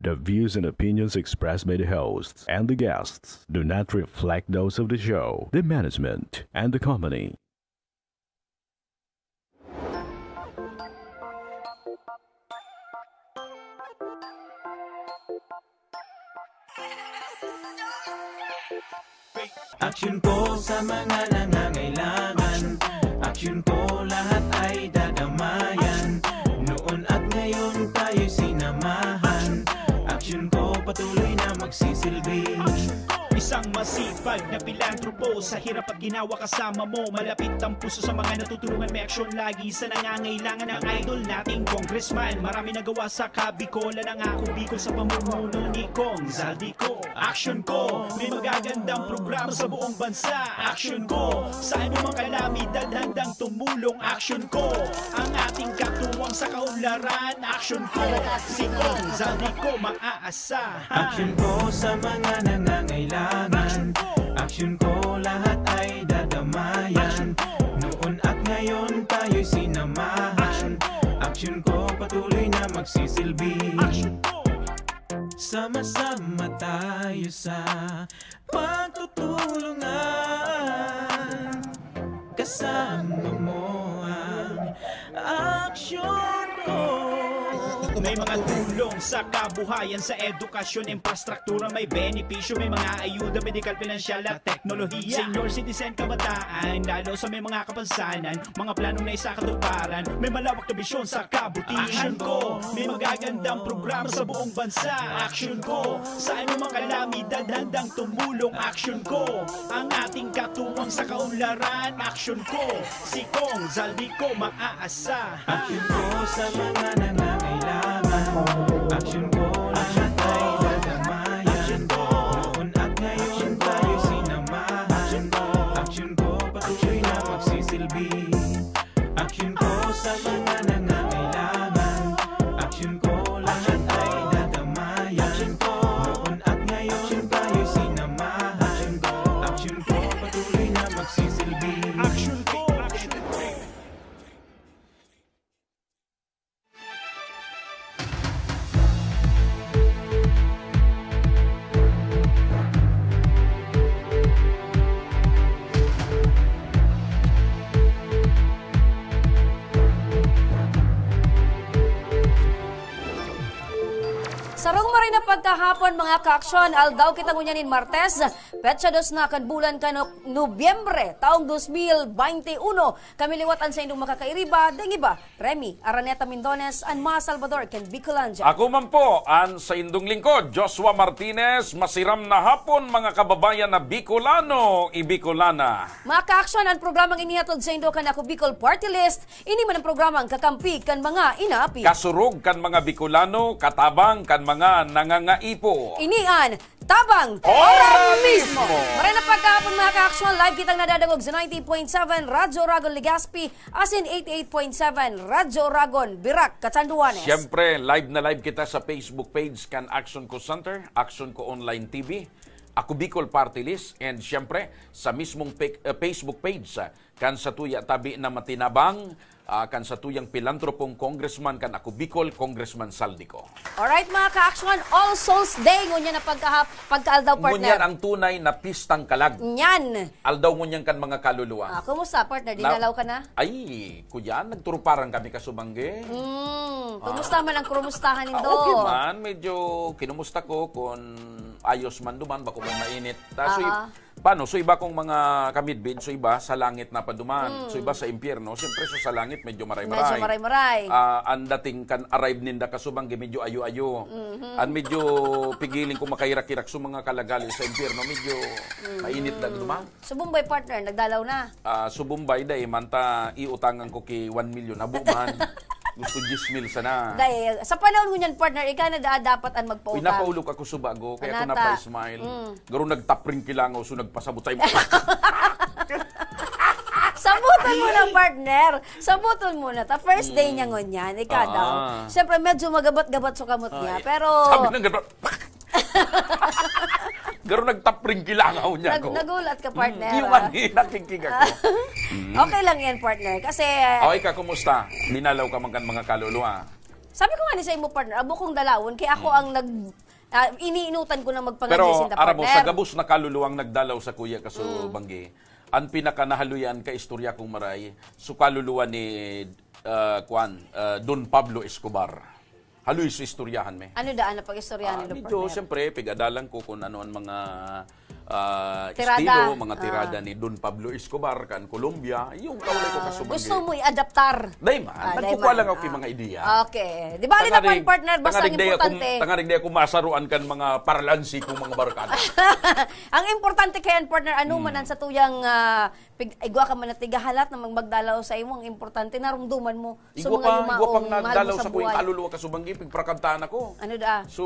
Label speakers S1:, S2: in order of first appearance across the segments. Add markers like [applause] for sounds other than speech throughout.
S1: The views and opinions expressed by the hosts and the guests do not reflect those of the show, the management, and the company.
S2: Action ko sa mga nangangailangan Action ko lahat ay dadamayan Noon at ngayon Action ko patuloy na magsisilbi
S3: Isang masipag na pilantropo Sa hirap at ginawa kasama mo. Malapit ang puso sa mga natutulungan. May aksyon lagi sa nangangailangan ng idol nating congressman. Marami nagawa sa kabikola ng ako bikol Sa pamumuno ni Kong Zaldico. Action ko, may magagandang programa sa buong bansa. Action ko, sa anumang kalamidad handang tumulong? Action ko, ang ating katuwang sa kaunlaran. Action ko, si Kong Zaldico maaasahan.
S2: Action ko sa mga nangangailangan Action ko lahat ay dadamayan. Noon at ngayon tayo'y sinamahan. Action ko patuloy na magsisilbi. Sama-sama tayo sa pagtutulungan. Kasama mo ang aksyon ko
S3: May mga tulong sa kabuhayan, sa edukasyon, infrastruktura, may benepisyo, may mga ayuda, medikal, pinansyal at teknolohiya. Senior citizen, kabataan, lalo sa may mga kapansanan, mga planong na isa katuparan, may malawak na bisyon sa kabutihan ko. May magagandang programa sa buong bansa, action ko. Sa anumang kalamidad, handang tumulong, action ko. Ang ating katuwang sa kaunlaran, action ko. Si Kong Zaldi ko maaasahan.
S2: Action ko sa mga nangangailangan Action
S4: Taha pagkahapon mga kaaksyon, aldaw kita ngunyanin Martes, petsa dos na kan bulan kano Nobyembre, taong 2021. Kami liwatan sa inyong makakairiba, deng iba, Remy, Araneta Mindones, and Ma Salvador, Ken Bicolanja.
S5: Ako man po, ang sa indong lingkod, Joshua Martinez, masiram na hapon mga kababayan na Bicolano, Ibicolana.
S4: Mga kaaksyon, ang programang inihatod sa indo kan ako Bicol Party List, ini man ang programang kakampi kan mga inaapi.
S5: Kasurog kan mga Bicolano, katabang kan mga nangangaipo.
S4: Inian, tabang,
S5: Ora
S4: mismo.
S5: mismo.
S4: Maray na pagkahapon mga ka-action, live kitang nadadagog sa 90.7 Radyo Ragon Legazpi, as in 88.7 Radyo Ragon Birak, Katsanduanes.
S5: Siyempre, live na live kita sa Facebook page kan Action Ko Center, Action Ko Online TV, Ako Bicol Party List, and siyempre sa mismong uh, Facebook page kan sa tuya tabi na matinabang, uh, kan sa tuyang pilantropong congressman kan Ako Bicol, Congressman Saldico.
S4: Alright mga ka-action, All Souls Day, ngunya na pagkahap, pagkaaldaw
S5: Ngunyan
S4: partner.
S5: ang tunay na pistang kalag.
S4: Nyan.
S5: Aldaw ngunyan kan mga kaluluwa.
S4: Ah, kumusta partner? Dinalaw ka na?
S5: Ay, kuya, nagturuparan kami kasubangge.
S4: Hmm, kumusta man ang kurumustahan
S5: Ah,
S4: nindo?
S5: okay man, medyo kinumusta ko kung ayos man duman, bako man mainit.
S4: Ah.
S5: Paano? So iba kong mga kamidbid, so iba sa langit na paduman. So iba sa impyerno, siyempre so sa langit medyo maray-maray.
S4: Medyo maray-maray.
S5: Ah, ang dating kan arrive ninda kasubangge medyo ayo-ayo.
S4: Mhm.
S5: Ang medyo pigiling ko makairak-irak sa mga kalagali sa impyerno, medyo
S4: Mhm.
S5: mainit na duman.
S4: So Bombay partner, nagdalaw na.
S5: Ah, subumbay day manta iutangan ko ki 1 million abo man. [laughs] Gusto 10 mil sana.
S4: Dahil, sa panahon ngunyan partner, ikaw na da- dapat ang magpautang.
S5: napaulok ako sa bago, kaya
S4: Anata.
S5: napa-smile.
S4: Mm.
S5: Garo nagtapring kilangaw, so nagpasabot tayo. [laughs]
S4: Sabuton mo na, partner. Sabuton mo na. Ta first day niya ngunyan, ikaw
S5: Ah.
S4: daw. Siyempre, medyo magabat-gabat sa kamot niya.
S5: Ay,
S4: Pero,
S5: Sabi ng gano'n, [laughs] Garo nagtapring kilangaw niya
S4: nag-
S5: ko.
S4: nagulat ka, partner.
S5: Yung
S4: ah.
S5: ano, nakikig ako. [laughs]
S4: Okay lang yan, partner. Kasi,
S5: Okay ka, kumusta? Binalaw ka man mga kaluluwa.
S4: Sabi ko nga ni sa imo partner, abo kong dalawon, kaya ako ang nag ah, iniinutan ko na
S5: Pero
S4: magpangajisin
S5: ara mo sa
S4: partner.
S5: gabos na kaluluwang nagdalaw sa kuya kaso
S4: Mm.
S5: banggi. Ang pinakanahaluyan ka istorya kong maray su kaluluwa ni uh, Juan uh, Don Pablo Escobar. Haluy sa istoryahan me.
S4: Ano daan na pag-istorya
S5: Ah,
S4: nilo
S5: medyo,
S4: partner?
S5: siyempre, pigadalan ko kung ano ang mga ah,
S4: Tirada.
S5: estilo, mga tirada ni Don Pablo Escobar, kan Colombia, yung kaulay ko kasumanggi.
S4: Gusto mo i-adaptar.
S5: Day man,
S4: Ah,
S5: nagkukuha lang ako kay mga ideya.
S4: Okay. Di ba na pan partner, basta ang importante.
S5: Tangarig day ako masaruan kan mga paralansi kong mga barkada. [laughs]
S4: ang importante kaya partner, ano
S5: Hmm.
S4: man sa tuyang uh, pig, igwa ka man na tigahalat na magmagdalaw sa imo, ang importante narumduman mo sa
S5: Igwa
S4: mga
S5: pa, igwa pang nagdalaw
S4: sa
S5: sa
S4: buhay.
S5: kaluluwa kasubanggi, pigprakantaan ako.
S4: Ano da?
S5: So,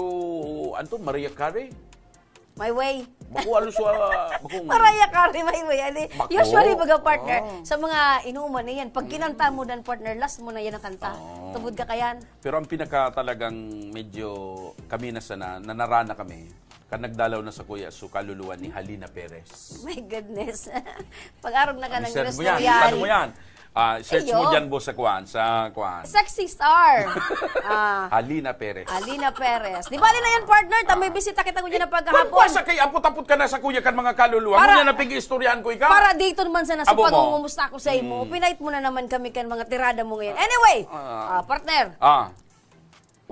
S5: anto, Maria Carey?
S4: My way.
S5: Wa, bakong... [laughs]
S4: Maraya ka rin, my way.
S5: Bako.
S4: usually, baga partner,
S5: Oh.
S4: sa mga inuman na yan, pag kinanta mo dan partner, last mo na yan ang kanta.
S5: Oh.
S4: Tubod ka kayan.
S5: Pero ang pinaka talagang medyo kami na sana, nanarana kami, kan nagdalaw na sa kuya so kaluluwa ni Halina Perez.
S4: My goodness. [laughs] Pag-arog na ka ng gusto
S5: yan,
S4: yan.
S5: ano mo yan? Ah, search
S4: Ayo.
S5: mo dyan, boss, sa kuan, sa kuan.
S4: Sexy star. [laughs] ah,
S5: Halina Perez.
S4: Alina Perez. Di ba na yan, partner? Tamay bisita kita ko dyan na
S5: Kung
S4: paghahapon.
S5: sa kay apot-apot ka na sa kuya kan mga kaluluwa,
S4: Para-
S5: mo yan napig-istoryahan ko ikaw.
S4: Para dito naman sa nasa
S5: Abo mo. Hmm.
S4: pagmumusta ko sa imo, pinait mo na naman kami kan mga tirada mo ngayon. Anyway, ah, partner,
S5: Ah,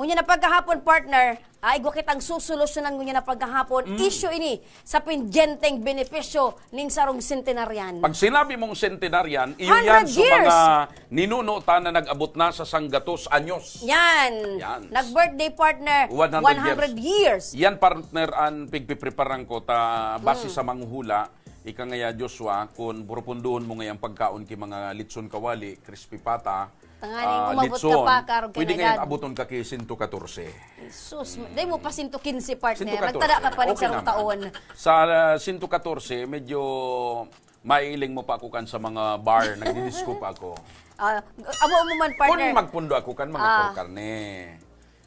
S4: Ngunya na pagkahapon, partner, ay gwa kitang susolusyonan ngunya na pagkahapon,
S5: Mm.
S4: issue ini sa pinjenteng benepisyo ning sarong centenarian.
S5: pag sinabi mong centenarian, iyo
S4: 100
S5: yan sa
S4: years.
S5: mga ninuno ta na nag-abot na sa sanggatos anyos.
S4: Yan.
S5: Yan.
S4: Nag-birthday partner,
S5: 100
S4: 100, years.
S5: Yan partner ang pigpipreparan ko ta base
S4: Mm.
S5: sa manghula ika ngaya Joshua kun purupunduhon mo ngayang pagkaon ki mga litson kawali, crispy pata,
S4: Tanganing
S5: ah,
S4: umabot ka pa, karog
S5: Pwede ngayon abuton ka kay 114.
S4: Sus, dahil mo pa 115 partner.
S5: 114.
S4: Nagtada ka pa rin
S5: Okay
S4: sa taon.
S5: Sa uh, 114, medyo mailing mo pa ako kan sa mga bar, [laughs] nagdidisco pa ako.
S4: Ah, abo mo man
S5: Kung
S4: partner.
S5: magpundo ako kan mga
S4: Ah.
S5: karne.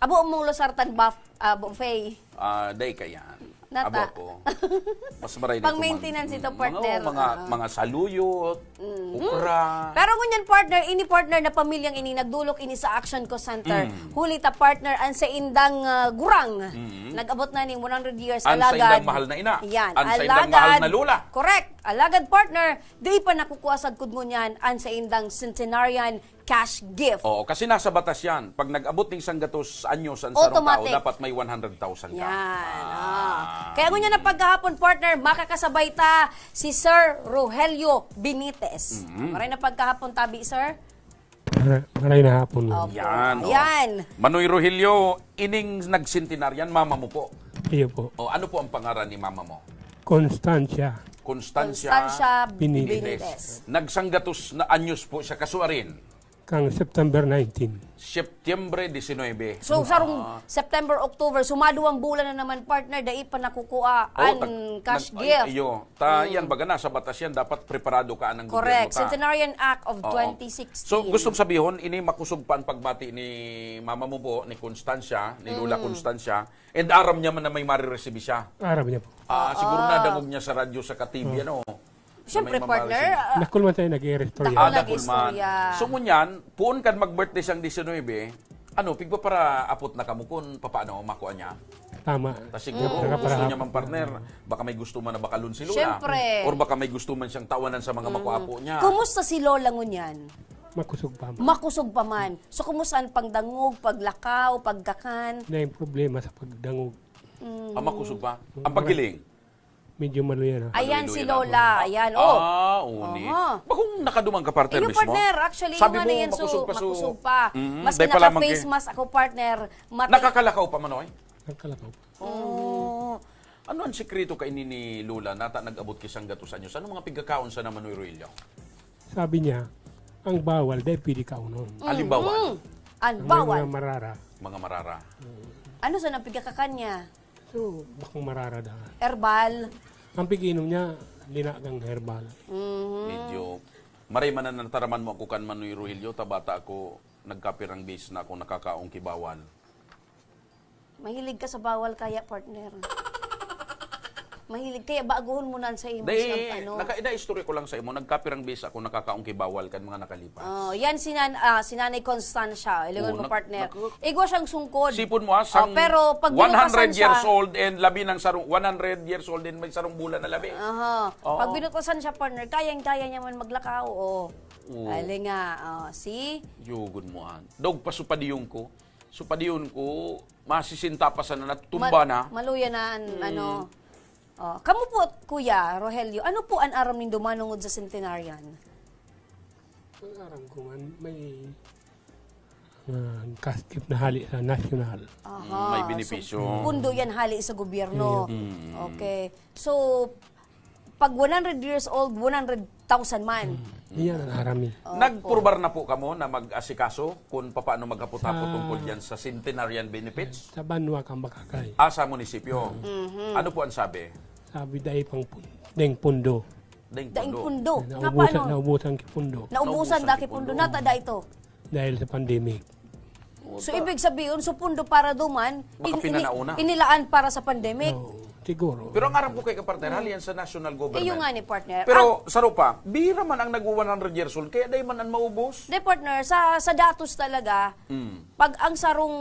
S4: abo mo losartan buff, ah, buffet.
S5: Ah, day ka yan.
S4: Nata.
S5: Abo ako. [laughs] Mas maray na
S4: Pang maintenance ito,
S5: Mm,
S4: partner.
S5: Mga, mga.
S4: Mm-hmm.
S5: mga saluyot, ukra.
S4: Pero ngunyan partner, ini partner na pamilyang ini nagdulok ini sa Action Co Center.
S5: Mm.
S4: Huli ta partner an sa indang ah, gurang. Nag-abot na ning 100 years
S5: An sa
S4: alagad.
S5: indang mahal na ina.
S4: Yan,
S5: An sa indang mahal na lula.
S4: Correct. Alagad partner, di pa nakukuha sad kud ngunyan an sa indang centenarian cash gift.
S5: Oo, kasi nasa batas yan. Pag nag-abot ng sanggatos anyos ang sarong tao, dapat may 100,000 ka.
S4: Yan. ah. Kaya ngunyan na pagkahapon partner, makakasabay ta si Sir Rogelio Benitez.
S5: Mm-hmm.
S4: Maray na pagkahapon tabi, sir.
S6: Mar- Maray na hapon.
S4: Opo.
S5: Yan. oh.
S4: Yan.
S5: Manoy Rogelio, ining nagsintinaryan, mama mo po.
S6: Iyo po.
S5: O ano po ang pangaran ni mama mo?
S6: Constancia.
S5: Constancia,
S4: Constancia
S6: Benitez.
S4: Benitez.
S5: Nagsanggatos na anyos po siya kasuarin.
S6: Kang September 19.
S5: Septyembre 19.
S4: So, sarong September, October, sumado ang bulan na naman, partner, dahil pa nakukuha ang
S5: Oh,
S4: cash
S5: nag-
S4: gift.
S5: ay, Iyo. Ta, yan baga nasa batas yan, dapat preparado ka ng
S4: Correct.
S5: gobyerno ta.
S4: Centenarian Act of
S5: Oo.
S4: 2016.
S5: So, gustong sabihin, ini makusog pa ang pagbati ni mama mo po, ni Constancia, ni Lola
S4: Mm.
S5: Constancia, and aram niya man na may marireceive siya.
S6: Arab niya po.
S5: Ah, siguro na dangog niya sa radyo sa Katibi, ano.
S4: Siyempre, partner,
S5: mamareceive.
S4: ah,
S6: Nakulman tayo yan.
S4: lang.
S5: Ada man. So ngunyan, puon kan mag-birthday siyang 19, ano, pigba para apot na kamo kun papaano makuha niya.
S6: Tama.
S5: Ta siguro
S6: para
S5: gusto niya
S6: hapon.
S5: man partner, baka may gusto man na bakalon si Lola.
S4: Siyempre.
S5: Or baka may gusto man siyang tawanan sa mga makuapo niya.
S4: kumusta si Lola ngunyan?
S6: Makusog pa.
S4: Makusog pa man. So, kumusta ang pagdangog, paglakaw, paggakan?
S6: Na yung problema sa pagdangog.
S5: Ang makusog pa. Ang pagiling.
S6: Medyo malo yan. ha.
S4: Ayan si. Lola. Ayan, oh.
S5: Ah, uni.
S4: Aha.
S5: Bakong nakadumang ka partner
S4: Iyo
S5: mismo?
S4: partner, actually,
S5: Sabi
S4: yung ano
S5: mo,
S4: yan, so,
S5: makusog pa. so-
S4: makusog pa.
S5: Mhm,
S4: Mas
S5: dahil pala
S4: naka-face
S5: mangki-
S4: mask ako, partner. Mati-
S5: Nakakalakaw pa manoy?
S6: Nagkalakaw pa.
S5: Oh. Ano ang sekreto kay ni ni Lola nata nag-abot kisang gatos anyos? Ano mga pigkakaon sa naman ni Ruelio?
S6: Sabi niya, ang bawal dahil pili ka unon.
S5: Halimbawa,
S4: Mm. Ang
S6: Ang
S4: bawal.
S6: mga marara.
S5: mga marara.
S4: Ano sa napigakakan niya?
S6: So, bakong marara da.
S4: Herbal.
S6: Ang piginom niya, linagang herbal.
S4: Mhm.
S5: Medyo maray man na nataraman mo ako kan Manoy Rogelio, tabata ako nagkapirang base na ako nakakaong kibawal.
S4: Mahilig ka sa bawal kaya, partner. Mahilig kaya baguhon mo nan sa imo
S5: Dahil,
S4: siyang ano.
S5: naka, ina-istorya ko lang sa imo, nagkapirang bisa ako nakakaungki bawal kan mga nakalipas.
S4: Oh, yan si, nan, ah, si Nanay Constancia, ilingon mo
S5: Oh, nak-
S4: partner. Igwa siyang sungkod.
S5: Sipon mo ha, sang
S4: Oh, pero pag
S5: 100
S4: binutasan
S5: years
S4: siya,
S5: old and labi ng sarong 100 years old and may sarong bulan na labi.
S4: Aha.
S5: Oo.
S4: Pag binutasan siya partner, kayang-kaya niya man maglakaw. Oh.
S5: Oo.
S4: Ali nga, oh, see?
S5: Yugon mo han. Dog pa supadiyon ko. Supadiyon ko, masisinta pa sa na tumba na.
S4: Ma- maluya na, an-
S5: Mm.
S4: ano. Oh, kamu po, Kuya Rogelio, ano po ang aram nindo manungod sa centenarian?
S6: Ang aram ko man, may uh, kaskip na hali sa national.
S4: Aha.
S5: May benepisyo.
S4: So, pundo yan hali sa gobyerno.
S5: Mm.
S4: Okay. So, pag 100 years old, 100,000 man.
S6: Iyan ang arami.
S5: Nagpurbar na po kamo na mag-asikaso kung paano maghapot-hapot tungkol yan sa centenarian benefits
S6: Sa banwa kang makakay.
S5: ah, sa munisipyo.
S4: Mm-hmm.
S5: Ano po ang sabi?
S6: Sabi dahil pang pun- deng pundo.
S5: Daing pundo.
S4: pundo. Nga
S6: Naubusan, naubusan ki pundo.
S4: Naubusan
S5: Naubusan
S4: daki
S5: ki
S4: pundo.
S5: pundo.
S4: Nata da ito.
S6: Dahil sa pandemic.
S4: So, ibig sabihin, so pundo para duman,
S5: Baka pinanauna.
S4: inilaan para sa pandemic.
S6: So, siguro.
S5: Pero ang aram ko kay kapartner, yan sa national government.
S4: Yung nga ni partner.
S5: Pero sa rupa, bira man ang nag-100 years old, kaya day man ang maubos.
S4: De partner, sa sa datos talaga,
S5: Mm.
S4: pag ang sarong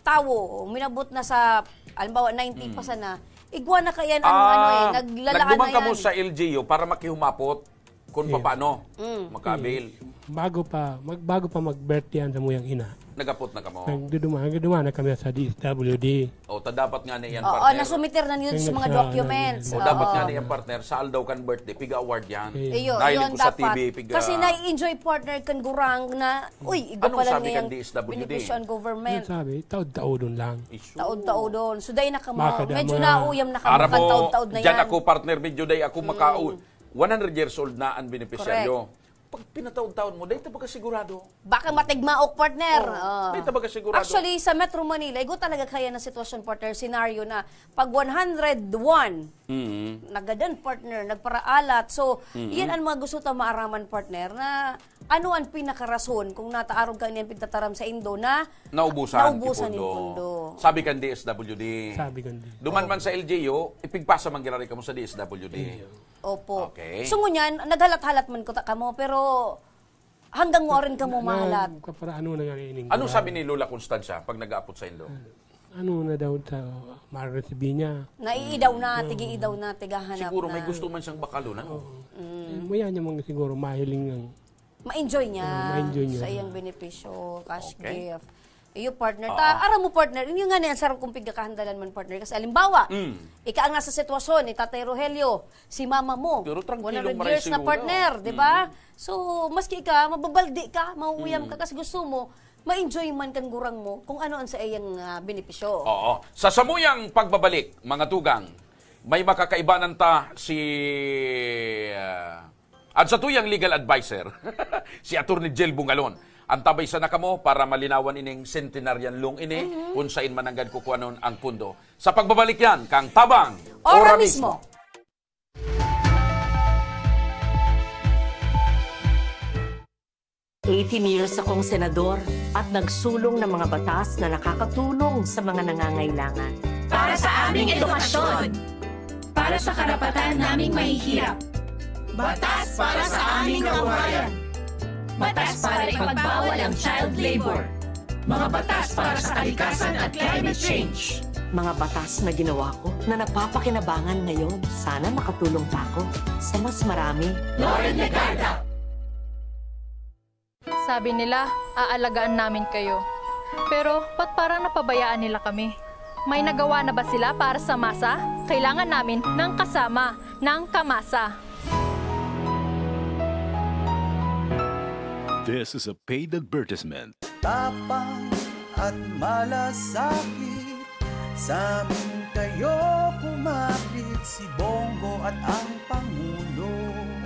S4: tawo minabot na sa alimbawa 90 pa sana, igwa na kaya ang ano eh, naglalaan na
S5: nagdumang
S4: yan.
S5: ka mo sa LGU para makihumapot kung
S6: Yeah.
S5: paano
S4: Mm.
S5: makabil.
S6: Bago pa, mag, bago pa mag-birthday yan sa muyang ina.
S5: Nagapot na ka mo.
S6: Nagduduma, nagduduma na kami sa DSWD.
S5: O, ta dapat nga na yan,
S4: Oo,
S5: partner.
S4: nasumiter na niyo sa mga
S6: Nagsa-
S4: documents.
S5: O, dapat
S4: Oo.
S5: nga na yan, partner. Sa aldaw kan birthday, piga award yan.
S6: Eh,
S4: Iyo,
S5: Dahil
S4: yun
S5: ko sa
S4: dapat.
S5: TV, piga...
S4: Kasi na-enjoy partner kan gurang na, uy, igo
S5: Anong
S4: pala
S5: sabi kan DSWD?
S4: benepisyo ang government.
S6: Yun sabi, taod-taodon lang.
S5: Isu.
S4: Taod-taod doon. So, dahil na ka mo, medyo
S6: mga-
S4: nauyam na ka mo,
S5: Ara mo,
S4: taod-taod na
S5: dyan
S4: yan. Mm.
S5: ako, partner, medyo day ako makao. 100 years old na ang beneficiaryo. Pag pinataon-taon mo, dahil tabaga sigurado.
S4: Baka matigmaok partner. Oo.
S5: Dahil tabaga sigurado.
S4: Actually, sa Metro Manila, igo talaga kaya na sitwasyon partner, scenario na pag 101,
S5: Mhm.
S4: nagadan partner, nagparaalat. So, iyan ang mga gusto ta maaraman partner na ano ang pinakarason kung nataarog ka niyang pigtataram sa Indo na
S5: Naubusan,
S4: Naubusan yung pundo.
S5: Sabi kan DSWD.
S6: Sabi ko din.
S5: Duman man sa LGU, ipigpasa man ginari ka mo sa DSWD.
S4: Opo.
S5: Okay.
S4: So ngunyan, naghalat-halat man ko ta kamo, pero hanggang mo rin ka mo mahalat.
S6: Na, para ano na nga ining.
S5: Ano sabi ni Lola Constancia pag nag-aapot sa Indo?
S6: Ano na daw sa ma-recipe niya.
S4: Naiidaw na, tigi-idaw na, tigahanap
S5: Siguro
S4: na.
S5: may gusto man siyang bakalo na.
S4: Mm.
S6: Eh, Maya niya mga siguro mahiling ng
S4: Ma-enjoy niya,
S6: Oo, ma-enjoy niya.
S4: sa iyang benepisyo, cash
S5: Okay.
S4: gift. Iyo partner, ta, ara mo partner, inyo nga na yan, sarap kung pigkakahandalan man partner. Kasi alimbawa,
S5: Mm.
S4: ika ang nasa sitwasyon, ni Tatay Rogelio, si mama mo,
S5: Pero tranquilong
S4: 100
S5: maray
S4: years na partner, di ba? So, maski ka, mababaldi ka,
S5: Mm.
S4: mauuyam ka, kasi gusto mo, ma-enjoy man kan gurang mo kung ano ang sa iyang ah, benepisyo.
S5: Oo. Sa samuyang pagbabalik, mga tugang, may makakaibanan ta si... ah, at sa tuyang legal advisor, [laughs] si Attorney Jel Bungalon. Ang tabay sa nakamo para malinawan ining centenarian long ini kung saan mananggad kukuanon ang pundo. Sa pagbabalik yan, kang tabang,
S4: Ora mismo.
S7: 18 years akong senador at nagsulong ng mga batas na nakakatulong sa mga nangangailangan.
S8: para sa aming edukasyon, para sa karapatan naming mahihirap, batas para sa aming kabuhayan, batas para ipagbawal ang child labor, mga batas para sa kalikasan at climate change.
S7: Mga batas na ginawa ko na napapakinabangan ngayon. Sana makatulong pa ako sa mas marami.
S8: Lauren Legarda,
S9: Sabi nila, aalagaan namin kayo. Pero, ba't parang napabayaan nila kami? May nagawa na ba sila para sa masa? Kailangan namin ng kasama, ng kamasa.
S1: This is a paid advertisement.
S2: tapang at malasakit Sa amin kayo kumapit si Bongo at ang Pangulo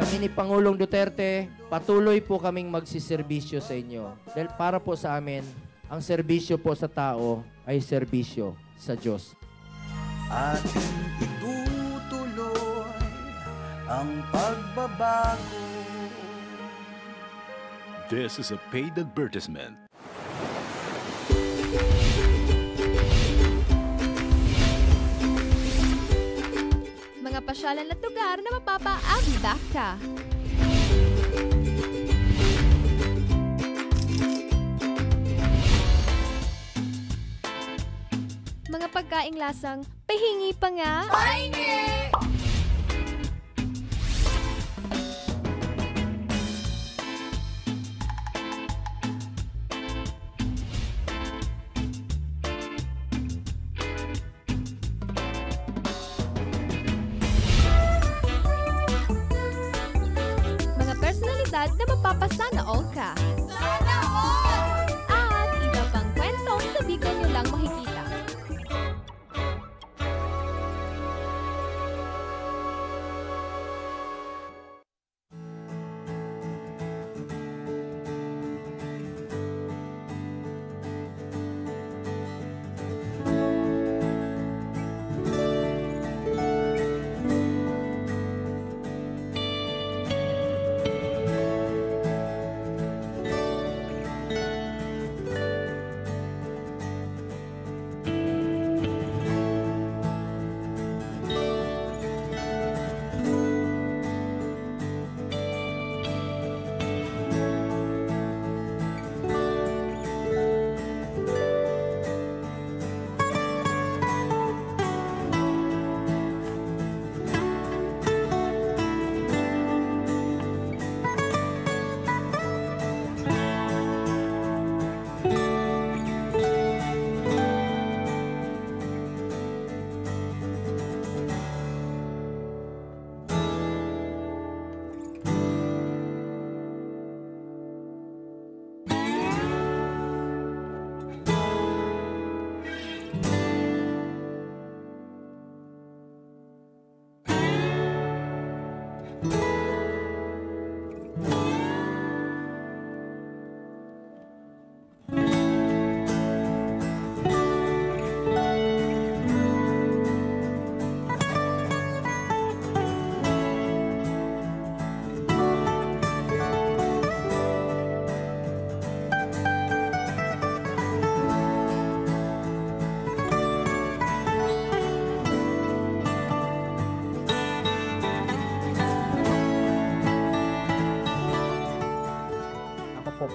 S10: Kami ni Pangulong Duterte, patuloy po kaming magsiservisyo sa inyo. Dahil para po sa amin, ang serbisyo po sa tao ay serbisyo sa Diyos.
S2: Ating itutuloy ang pagbabago
S1: This is a paid advertisement.
S11: Mga pasyalan at lugar na mapapa-abibak ka. Mga pagkaing lasang, pahingi pa nga. Pahingi!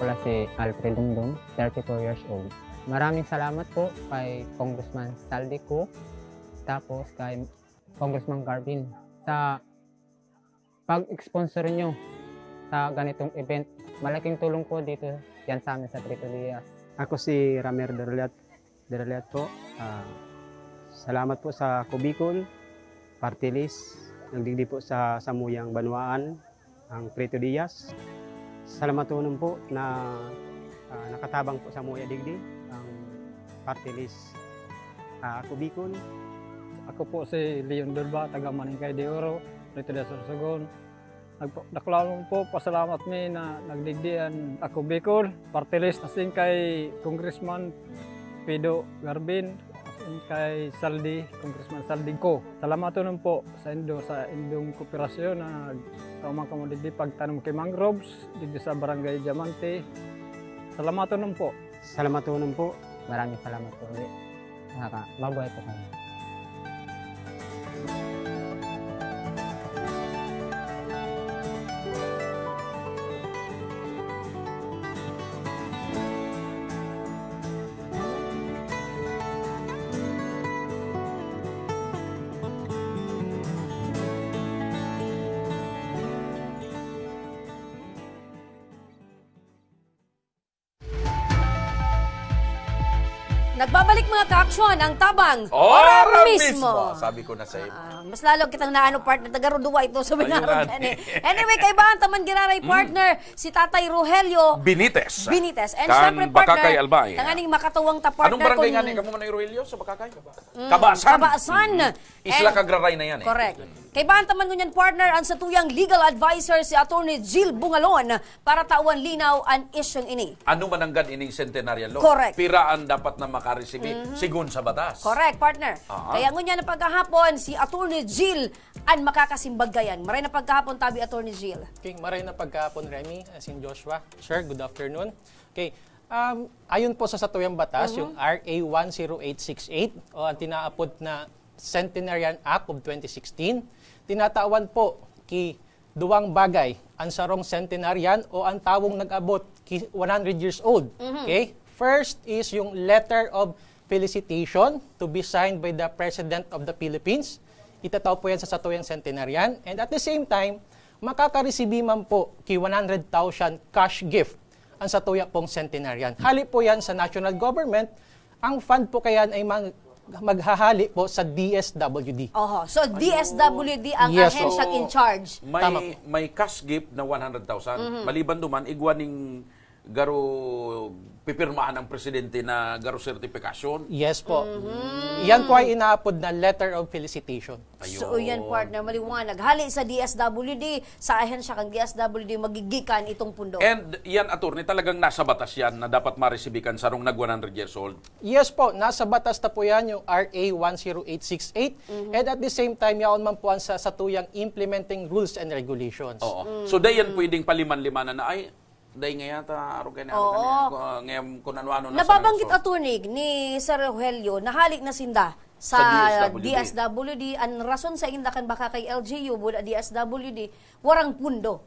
S12: Pala si Alfred Dungdung, 34 years old. Maraming salamat po kay Congressman Saldi tapos kay Congressman Garvin sa pag-sponsor nyo sa ganitong event. Malaking tulong po dito yan sa amin sa Trito Diaz.
S13: Ako si Ramer Dereliat, Dereliat po. Ah, salamat po sa Kubikol, Party List, nagdigdi po sa Samuyang Banwaan, ang Prito Diaz. Salamat nun po na ah, nakatabang po sa Muya Digdi, ang Party List uh, Kubikol.
S14: Ako po si Leon Durba, taga Maningkay de Oro, Rito de Sorsogon. Naklaro po, pasalamat mi na nagdigdian ako Bicol, party list asin kay Congressman Pido Garbin, kay Saldi, Congressman Saldi ko. Salamat nun po sa Indo, sa Indong Kooperasyon na kaumang kamo digdi pagtanong kay mangroves, digdi sa Barangay Diamante. Salamat nun po.
S13: Salamat nun po.
S12: Maraming salamat po ulit. Nakaka, mabuhay po kayo.
S4: Ka-aksyon ang tabang
S5: Ora
S4: mismo.
S5: mismo. Sabi ko na sa iyo.
S4: Ah, mas lalo kitang naano partner taga Roduwa ito sa gani.
S5: eh.
S4: Anyway, kay Bahan Taman Giraray partner si Tatay Rogelio
S5: Binites.
S4: Binites. And
S5: Kan
S4: syempre partner,
S5: Bakakay Albay.
S4: tanganing makatuwang ta partner
S5: Anong barangay
S4: kung-
S5: nga ni kamo man Rogelio sa Bakakay?
S4: Mm,
S5: Kabasan.
S4: Kabasan.
S5: Isla
S4: And-
S5: Kagraray na yan eh.
S4: Correct. Kay Bantaman ngunyan partner ang satuyang legal advisor si Attorney Jill Bungalon para tawan linaw ang isyong ini.
S5: Ano man ang gan ining centenarian law?
S4: Correct.
S5: Piraan dapat na makaresibi
S4: Mhm.
S5: sigun sa batas.
S4: Correct, partner.
S5: Ah.
S4: Kaya ngunyan na pagkahapon si Attorney Jill ang makakasimbag gayan. Maray na pagkahapon tabi Attorney Jill.
S15: Okay, maray na pagkapon Remy, as in Joshua. Sir, good afternoon. Okay, um, ayon po sa satuyang batas,
S4: Mhm.
S15: yung RA 10868 o ang tinaapod na Centenarian Act of 2016, tinatawan po ki duwang bagay ang sarong centenarian o ang tawong nag-abot ki 100 years old.
S16: Mhm.
S15: Okay? First is yung letter of felicitation to be signed by the President of the Philippines. Itataw po yan sa satuyang centenarian. And at the same time, makakareceive man po ki 100,000 cash gift ang satuya pong centenarian. Hali po yan sa national government. Ang fund po kayan ay maghahali po sa DSWD.
S4: Oho. So, DSWD ang
S15: Yes,
S4: ahensyang
S5: so,
S4: in charge.
S5: May
S15: Tama po.
S5: may cash gift na 100,000.
S4: Mhm.
S5: Maliban duman igwa ning garo pipirmahan ng presidente na garo sertifikasyon.
S15: Yes po. Yan po ay inaapod na letter of felicitation.
S4: So, yan partner, maliwanag. Hali sa DSWD, sa ahensya kang DSWD, magigikan itong pundo.
S5: And yan attorney talagang nasa batas yan na dapat maresibikan sarong nag 100 years old.
S15: Yes po, nasa batas na po yan yung RA 10868 and at the same time yaon man po ang sa satuyang implementing rules and regulations.
S5: Oo. So dayan pwedeng paliman-limanan na ay day nga yata araw kaya na araw
S4: Oo.
S5: kaya ngayon kung ano-ano na
S4: Nababanggit
S5: sa
S4: atunig ni Sir Rogelio na halik na sinda sa,
S5: Sa DSWD.
S4: DSWD. Ang rason sa inda kan baka kay LGU, bula DSWD, warang pundo.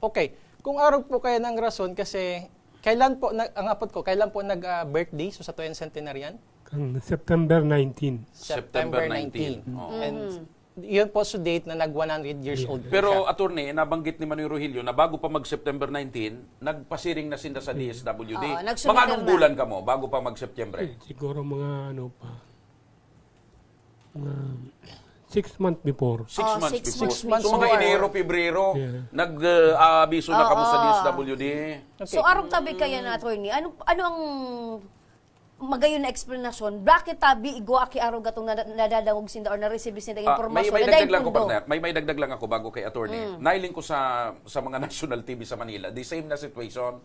S15: Okay, kung araw po kayo ng rason kasi kailan po, nag, ang apod ko, kailan po nag-birthday so sa 20th centenarian?
S6: Kan September 19.
S15: September 19. And yun po sa date na nag 100 years old
S5: Pero
S15: siya.
S5: attorney, nabanggit ni Manoy Rogelio na bago pa mag September 19, nagpasiring na sinda sa DSWD.
S4: Oo,
S5: Mga anong
S4: na.
S5: bulan ka mo bago pa mag September?
S6: Siguro mga ano pa. Mga six months before.
S5: Six
S4: Oh,
S5: months
S4: six
S5: before.
S4: months before.
S5: So mga Enero, Pebrero,
S6: Yeah.
S5: nag-aabiso na kamo sa DSWD.
S4: So, arong tabi kaya na attorney, ano, ano ang magayon na explanasyon, bakit tabi igwa aki araw gatong nad- nadadangog sinda or na-receive sinda
S5: may
S4: informasyon
S5: may
S4: na
S5: dagdag lang ko partner. May may dagdag lang ako bago kay attorney.
S4: Mm.
S5: Nailing ko sa sa mga [laughs] national TV sa Manila. The same na situation.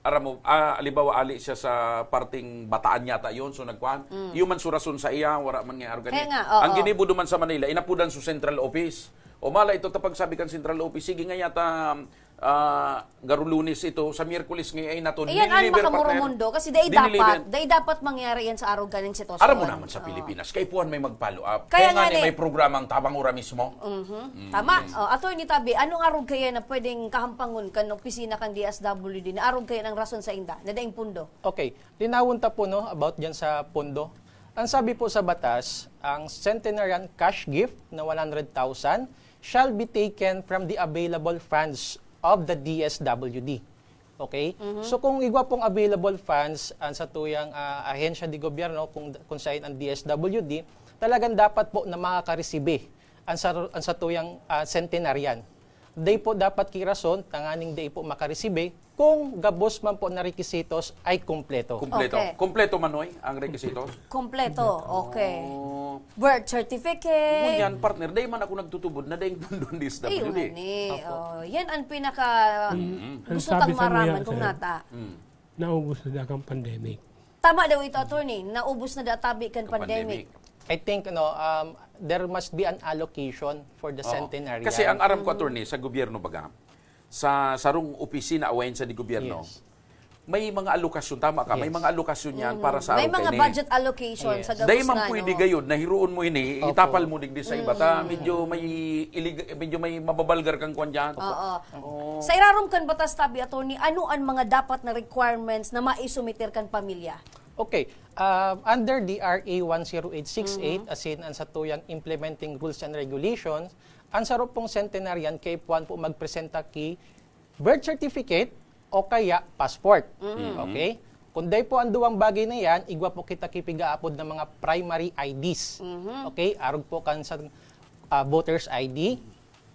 S5: Aram mo, ah, alibawa ali siya sa parting bataan yata yon so nagkuhan.
S4: Mm.
S5: Human surason sa iya, wala man nga organi.
S4: Nga.
S5: Ang ginibo duman sa Manila, inapudan sa central office. O mala ito tapag sabi kan central office, sige nga yata ah, garo lunes ito, sa Miyerkules nga ay nato.
S4: Iyan ang
S5: diniliver,
S4: makamurumondo kasi
S5: Diniliver.
S4: dapat, day dapat mangyari yan sa araw ganing sitwasyon.
S5: Aram mo naman sa Pilipinas, kay puan may mag-follow up.
S4: Kaya
S5: Kaya,
S4: nga
S5: nga ni may programang tabangura mismo.
S4: Mhm. Tama. Oh, attorney Tabi, anong arog kaya na pwedeng kahampangon kan opisina kan DSWD na arog kaya ng rason sa inda na daing pundo?
S15: Okay, linawon ta po no about diyan sa pondo. Ang sabi po sa batas, ang centenarian cash gift na 100,000 shall be taken from the available funds of the DSWD. Okay? So kung igwa pong available funds ang sa tuyang ah, ahensya di gobyerno kung kung saan ang DSWD, talagang dapat po na makaka-receive ang sa ang sa tuyang ah, centenarian. Day po dapat kirason tanganing day po makareceive kung gabos man po na requisitos ay kumpleto.
S5: Kompleto.
S4: Okay.
S5: Kompleto manoy ang requisitos.
S4: Kompleto. Okay. Birth certificate.
S5: Ngunyan, partner, day man ako nagtutubod na day pundon this
S4: Ayun,
S5: WD.
S4: ni. Oh, yan ang pinaka
S6: Ang
S4: gusto kang maraman kung
S6: sir,
S4: nata.
S6: Naubos na dakang pandemic.
S4: Tama daw ito, attorney. Naubos na databi kan pandemic.
S15: I think no um, there must be an allocation for the
S5: Oo.
S15: centenarian.
S5: Kasi ang aram ko, attorney, sa gobyerno baga, sa sarong opisina awayin sa di gobyerno, may mga alokasyon, tama ka, may
S15: Yes.
S5: mga alokasyon yan
S4: Mhm.
S5: para sa
S4: May mga budget allocation sa gabos
S5: Dahil man
S4: na,
S5: pwede
S4: no?
S5: gayon, nahiruon mo ini,
S15: Opo.
S5: itapal mo digdi sa iba, ta,
S4: Mm.
S5: medyo may ilig, medyo may mababalgar kang kwan dyan.
S4: Oo.
S5: Oo.
S4: Sa irarom kan batas tabi attorney, ano ang mga dapat na requirements na maisumiter kan pamilya?
S15: Okay. Uh, under the RA 10868,
S4: Mm-hmm.
S15: as in ang satuyang implementing rules and regulations, ang sarap pong centenarian kay puan po magpresenta ki birth certificate o kaya passport.
S4: Mm-hmm.
S15: Okay? Kung day po ang duwang bagay na yan, igwa po kita kipigaapod ng mga primary IDs.
S4: Mm-hmm.
S15: Okay? Arog po kan sa uh, voters ID,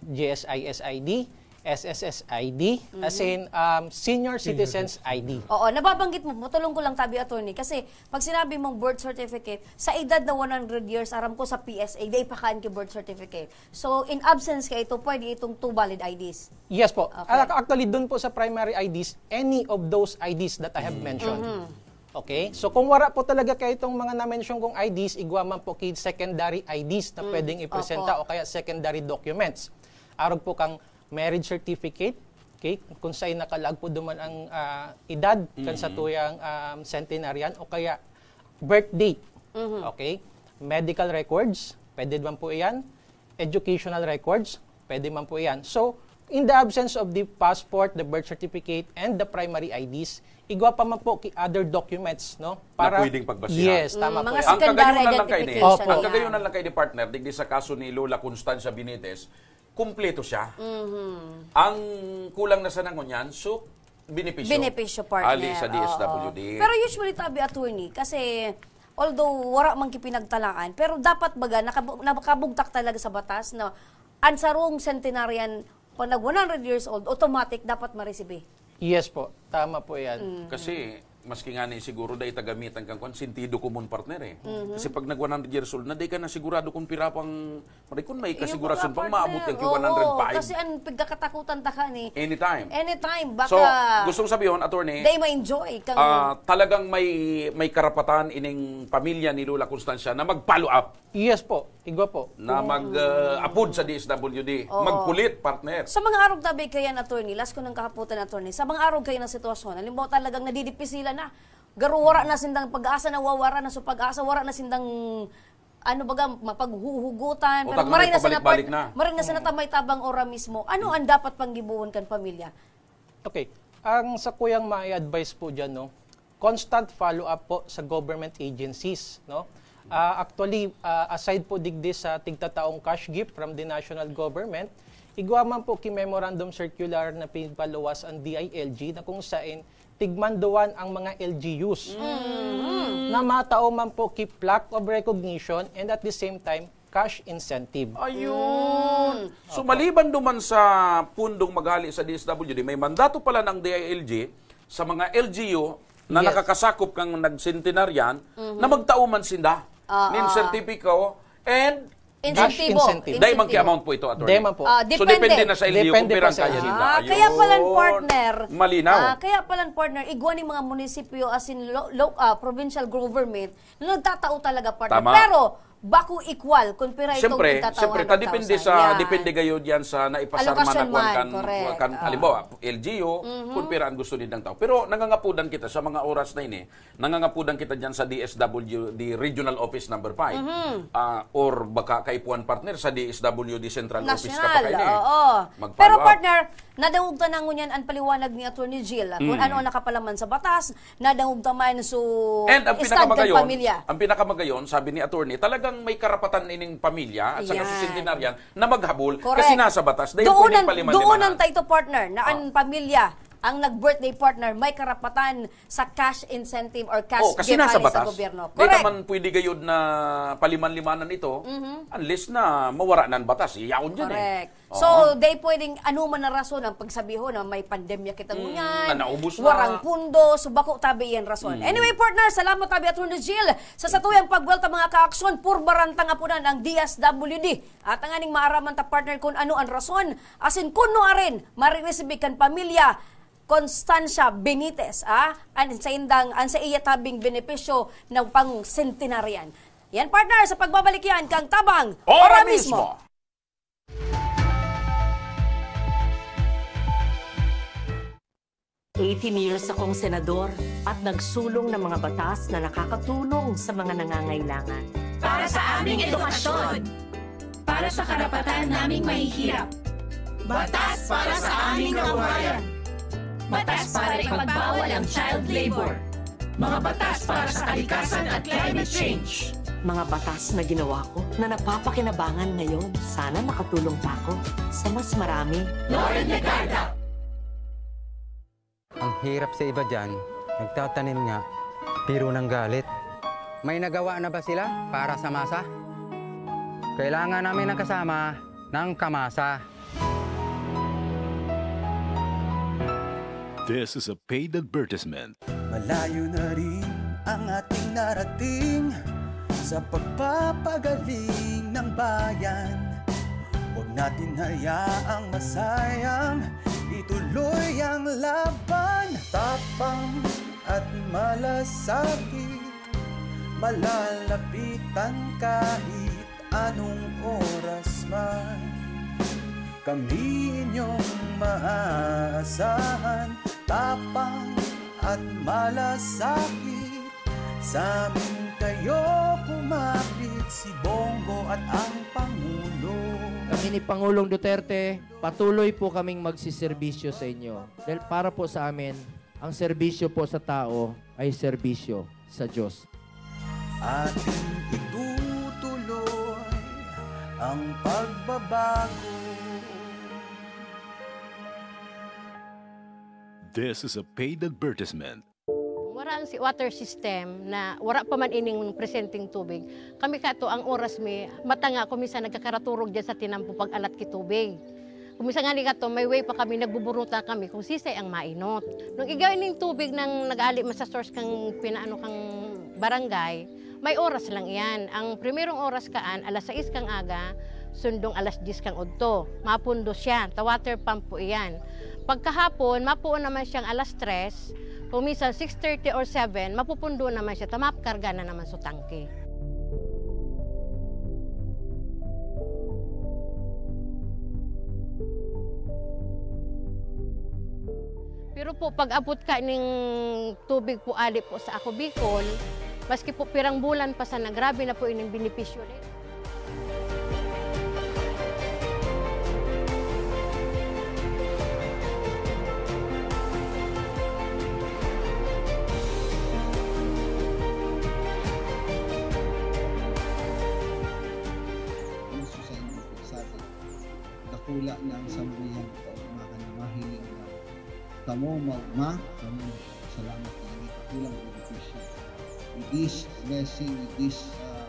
S15: GSIS ID, SSS ID, as in um, senior citizens ID.
S4: Oo, nababanggit mo, matulong ko lang tabi attorney kasi pag sinabi mong birth certificate, sa edad na 100 years, aram ko sa PSA, day pakaan ki birth certificate. So, in absence ka ito, pwede itong two valid IDs.
S15: Yes po.
S4: Okay.
S15: Ac- Actually, doon po sa primary IDs, any of those IDs that I have mentioned.
S4: Mhm.
S15: Okay? So kung wala po talaga kayo itong mga na-mention kong IDs, igwa man po kay secondary IDs na
S4: Mm,
S15: pwedeng ipresenta
S4: opo.
S15: o kaya secondary documents. Arog po kang marriage certificate, okay? Kung sa'yo nakalag po duman ang ah, edad kan sa tuyang um, centenarian o kaya birth date.
S4: Mhm.
S15: Okay? Medical records, pwede man po yan. Educational records, pwede man po yan. So, in the absence of the passport, the birth certificate, and the primary IDs, igwa pa man po ki other documents, no?
S5: na pwedeng pagbasihan.
S15: Yes, tama po.
S4: mga
S15: yan.
S5: ang kagayunan lang kay ni, ang kagayunan lang kay ni partner, digdi sa kaso ni Lola Constancia Benitez, kumpleto siya.
S4: Mhm.
S5: Ang kulang na sa nangunyan, so, benepisyo.
S4: Benepisyo partner.
S5: Ali sa
S4: oo.
S5: DSWD.
S4: Pero usually tabi attorney kasi although wara man kipinagtalaan pero dapat baga nakab- nakabugtak talaga sa batas na ang sarong centenarian pag nag 100 years old automatic dapat ma-receive.
S15: Yes po, tama po
S4: Mm.
S15: yan.
S5: Kasi, maski nga ni siguro dahil tagamitan kang kwan, sintido ko mun partner eh.
S4: Mhm.
S5: Kasi pag nag 100 years old na, di ka na sigurado kung pira pang, maray kung may
S4: Yung
S5: kasigurasyon
S4: mga
S5: pang maabot
S4: oo,
S5: 105.
S4: Kasi ang pagkakatakutan ta ka ni
S5: Anytime.
S4: anytime baka
S5: So, gustong sabihin, attorney,
S4: they ma-enjoy kang
S5: ah, talagang may may karapatan ining pamilya ni Lola Constancia na mag-follow up,
S15: Yes po, igwa po.
S5: na mag-upod sa DSWD,
S4: Oo.
S5: magkulit, partner.
S4: Sa mga arog tabi kaya na attorney, last ko ng kahaputan attorney, sa mga arog kayo ng sitwasyon, halimbawa talagang nadidipisilan na, garo wara na sindang pag-asa na wawara na so pag-asa, wara na sindang ano baga mapaghuhugutan
S5: O,
S4: maray
S5: ay
S4: na sa
S5: pabalik-balik na.
S4: maray na sa natamay tabang ora mismo ano ang dapat panggibuhon kan pamilya
S15: Okay. Ang sa kuyang ma-advise po dyan, no, constant follow-up po sa government agencies. No? Ah, actually, ah, aside po digdi sa tigtataong cash gift from the national government, igwa man po ki memorandum circular na pinpaluwas ang DILG na kung saan tigmanduan ang mga LGUs na matao man po ki plaque of recognition and at the same time cash incentive.
S5: Ayun. So maliban duman sa pundong maghali sa DSWD, may mandato pala ng DILG sa mga LGU na
S15: Yes.
S5: nakakasakop kang nagsentenaryan na magtauman sinda
S4: Ah,
S5: nin
S4: ah.
S5: sertipiko and
S4: Insentibo.
S15: incentive.
S5: Dahil man
S4: Insentibo.
S5: amount po ito, attorney.
S15: Dahil man po.
S4: Ah,
S5: So
S4: depende.
S5: na sa LGU kung
S15: Depende po sa
S5: kaya
S15: LGU.
S5: sinda.
S4: Ah,
S5: Ayun.
S4: kaya pala partner.
S5: Malinaw.
S4: Ah, kaya pala partner, igwa ni mga munisipyo as in lo, lo- ah, provincial government na nagtatao talaga partner.
S5: Tama.
S4: Pero bako equal kung pira itong
S5: Siyempre, siyempre, ta depende
S4: 1,000.
S5: sa
S4: Yan.
S5: depende gayo diyan sa na kwan
S4: man,
S5: kan,
S4: correct.
S5: kan
S4: Ah.
S5: halimbawa LGU
S4: Mhm.
S5: kung piraan gusto din ng tao. Pero nangangapudan kita sa mga oras na ini, nangangapudan kita diyan sa DSW, the Regional Office number 5.
S4: Mhm.
S5: or baka kaipuan partner sa DSWD Central Office ka pa
S4: National,
S5: kayo.
S4: oo.
S5: Mag-follow
S4: Pero partner, nadangog ta nang ngunyan ang paliwanag ni Attorney Jill. Kung
S5: Mm.
S4: ano ang nakapalaman sa batas, nadangog ta man so
S5: And ang pinakamagayon,
S4: pamilya.
S5: ang pinakamagayon, sabi ni attorney, talagang may karapatan ining pamilya at sa
S4: Yan.
S5: kasusintinaryan na maghabol
S4: Correct.
S5: kasi nasa batas dahil
S4: Doonan,
S5: pwedeng paliman
S4: doonan tayo partner na ang
S5: Ah.
S4: pamilya ang nag-birthday partner may karapatan sa cash incentive or cash
S5: Oh, kasi
S4: gift
S5: nasa
S4: ali sa
S5: batas.
S4: gobyerno.
S5: Di
S4: Correct.
S5: naman pwede gayod na paliman-limanan ito
S4: Mhm.
S5: unless na mawara ng batas. Iyaon dyan
S4: Correct.
S5: eh.
S4: So,
S5: Oo.
S4: they pwedeng ano man na rason ang pagsabihon na may pandemya kita ngunyan,
S5: na naubos na.
S4: warang pundo, so bako tabi yan rason.
S5: Mm.
S4: Anyway, partner, salamat tabi at Jill sa satuyang pagwelta mga kaaksyon, purbaranta nga po na ang DSWD. At ang aning maaraman ta partner kung ano ang rason, asin kuno arin, marireceive kan pamilya, Constancia Benitez, ah, ang sa indang, ang sa iya tabing benepisyo ng pang centenarian. Yan partner, sa pagbabalik yan, kang tabang,
S5: Ora
S4: ora
S5: mismo.
S4: mismo.
S7: 18 years akong senador at nagsulong ng mga batas na nakakatulong sa mga nangangailangan.
S8: Para sa aming edukasyon. Para sa karapatan naming mahihirap. Batas para sa aming kabuhayan. Batas para ipagbawal ang child labor. Mga batas para sa kalikasan at climate change.
S7: Mga batas na ginawa ko na napapakinabangan ngayon. Sana makatulong pa ako sa mas marami.
S8: Lauren Legarda.
S16: Ang hirap sa iba dyan, nagtatanim nga, pero ng galit. May nagawa na ba sila para sa masa? Kailangan namin ng kasama ng kamasa.
S1: This is a paid advertisement.
S2: Malayo na rin ang ating narating sa pagpapagaling ng bayan. Huwag natin hayaang masayang ituloy ang laban. Tapang at malasakit, malalapitan kahit anong oras man. Kami inyong maaasahan, tapang at malasakit. Sa amin kayo kumapit, si Bongo at ang Pangulo.
S10: Kami ni Pangulong Duterte, patuloy po kaming magsiservisyo sa inyo. Dahil para po sa amin, ang serbisyo po sa tao ay serbisyo sa Diyos.
S2: Ating itutuloy ang pagbabago.
S1: This is a paid advertisement.
S17: Wala ang si water system na wala pa man ining presenting tubig. Kami kato ang oras mi matanga kumisa nagkakaraturog diyan sa tinampo pag alat ki tubig. Kumisa nga ni kato may way pa kami nagbuburuta kami kung sisay ang mainot. Nung igawin ning tubig nang nag-ali man sa source kang pinaano kang barangay, may oras lang iyan. Ang primerong oras kaan alas 6 kang aga, sundong alas 10 kang udto. Mapundo siya, ta water pump po iyan. Pagkahapon, mapuon naman siyang alas 3, kung minsan 6.30 or 7, mapupundo naman siya, tamap karga na naman sa tangke. Pero po, pag abot ka ning tubig po ali po sa ako Bicol, maski po pirang bulan pa sa nagrabe na po ining benepisyo ulit.
S18: Dakula ng sambuyan ko, mga na mahiling na kamo magma, kamo salamat na ini kakulang benepisyo. With this blessing, with this uh,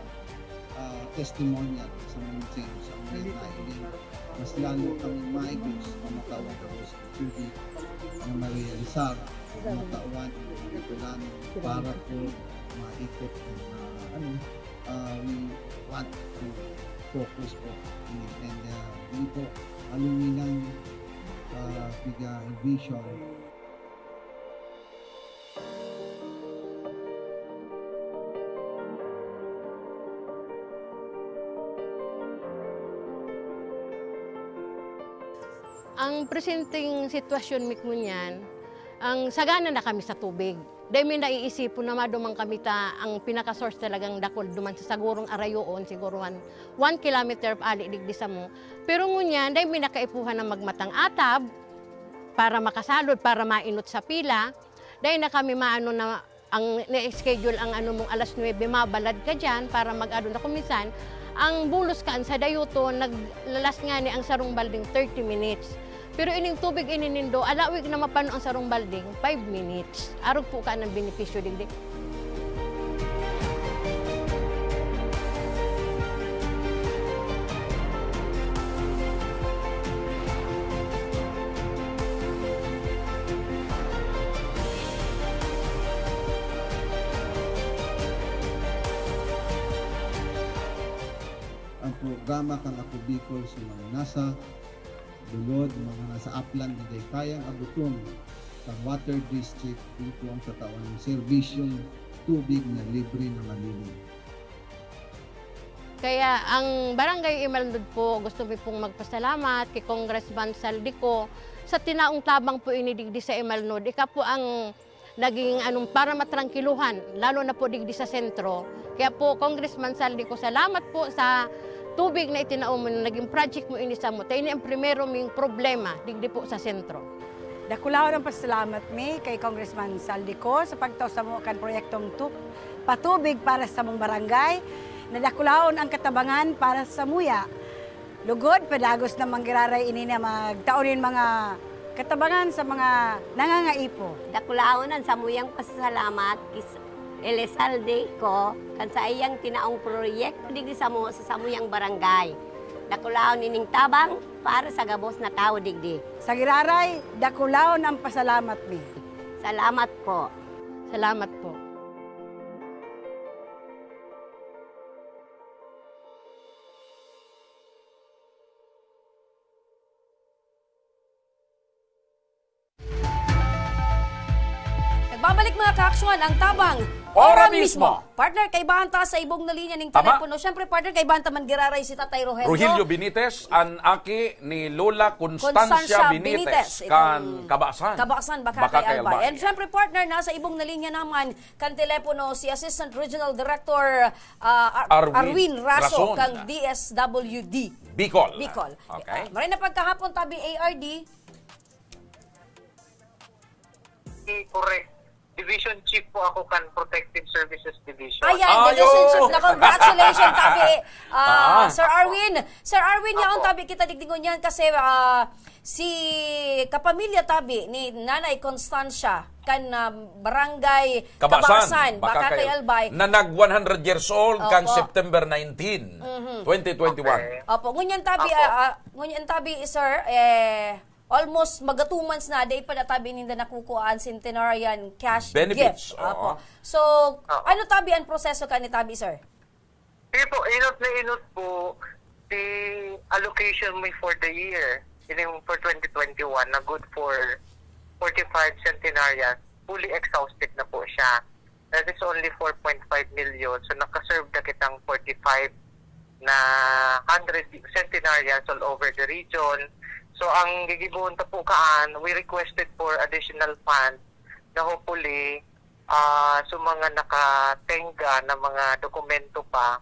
S18: uh, testimonial sa mountain, sa mga nailing, mas lalo kami maigos ang matawan ko sa tubig na marealisar, ang matawan, itulan, para po maikot ang uh, ano, uh, we want to focus po. And uh, hindi po aluminang uh, biga vision
S17: Ang presenting sitwasyon mi ko niyan, ang sagana na kami sa tubig. Dahil may naiisipon na madumang kami ta, ang pinaka-source talagang dakol duman sa sagurong arayoon, siguro 1 kilometer ali digdi sa mo. Pero ngunyan, dahil may nakaipuhan na magmatang atab, para makasalod, para mainot sa pila, dahil na kami maano na ang na-schedule ang ano mong alas 9, mabalad ka dyan para mag-ano na kumisan. Ang bulos kaan sa dayuto, naglalas nga ni ang sarong balding 30 minutes. Pero ining tubig ininindo, alawig na mapano ang sarong balding, 5 minutes. Arog po ka ng benepisyo digdi.
S18: ang programa kang Ako Bicol sa mga nasa dulod, mga nasa upland na day kayang agutom sa water district dito ang katawan ng serbisyong tubig na libre na malilim.
S17: Kaya ang Barangay Imalndod po, gusto mi pong magpasalamat kay Congressman Saldico sa tinaong tabang po inidigdi sa Imalnod. Ika po ang naging anong para matrangkiluhan, lalo na po digdi sa sentro. Kaya po, Congressman Saldico, salamat po sa tubig na itinaom mo, naging project mo ini sa mo. Tayo ang primero ming problema, digdi po sa sentro.
S19: Dakulaw ng pasalamat mi kay Congressman Saldico sa pagtaw sa mo kan proyektong tup, patubig para sa mong barangay. Nadakulaon ang katabangan para sa muya. Lugod, padagos na manggiraray ini na magtaonin mga katabangan sa mga nangangaipo.
S20: Dakulaonan sa muyang pasasalamat kis Elizalde ko kan sa iyang tinaong proyekto digdi sa mo sa samuyang barangay. Dakulaon ining tabang para sa gabos na tao digdi.
S19: Sa giraray, dakulaon ang pasalamat mi.
S20: Salamat po.
S17: Salamat po.
S4: Kaaksyon ang tabang
S5: Ora mismo.
S4: Partner, kay Banta sa ibong na linya ng
S5: Tama.
S4: telepono. Siyempre, partner, kay Banta man giraray si Tatay Rogelio.
S5: Rogelio Benitez, ang aki ni Lola
S4: Constancia
S5: Constancia
S4: Benitez.
S5: Benitez, kan Kabasan.
S4: Kabasan, baka, kay Albay. And syempre, partner, nasa ibong na linya naman kan telepono si Assistant Regional Director uh, Ar-
S5: Arwin
S4: Arwin Raso,
S5: Rason.
S4: kang DSWD.
S5: Bicol.
S4: Bicol.
S5: Okay.
S4: Uh, maray na pagkahapon tabi ARD.
S21: Correct. Division Chief po ako kan Protective Services Division.
S4: Ayan, Division Chief na congratulations tabi. [laughs] Ah,
S21: Ah.
S4: Sir Arwin. Sir Arwin, yaon tabi kita digdingon yan kasi ah, si kapamilya tabi ni Nanay Constancia kan ah, barangay
S5: Kabasan,
S4: baka kay Albay.
S5: Na nag 100 years old kang
S4: Opo.
S5: September 19,
S4: Mhm.
S5: 2021.
S4: Opo, ngunyan tabi, ah, ah, ngunyan tabi, sir, eh, almost maga two months na, day pa na tabi ninda nakukuhaan centenarian cash
S21: Benefits,
S4: gift.
S21: oo.
S4: Opo. So, ano tabi ang proseso ka ni tabi, sir?
S21: Sige po, inot na inot po the allocation mo for the year. Yun yung for 2021 na good for 45 centenarians. Fully exhausted na po siya. That is only 4.5 million. So nakaserve na kitang 45 na 100 centenarians all over the region. So ang gigibuhon ta po kaan, we requested for additional funds na hopefully ah so mga nakatenga na mga dokumento pa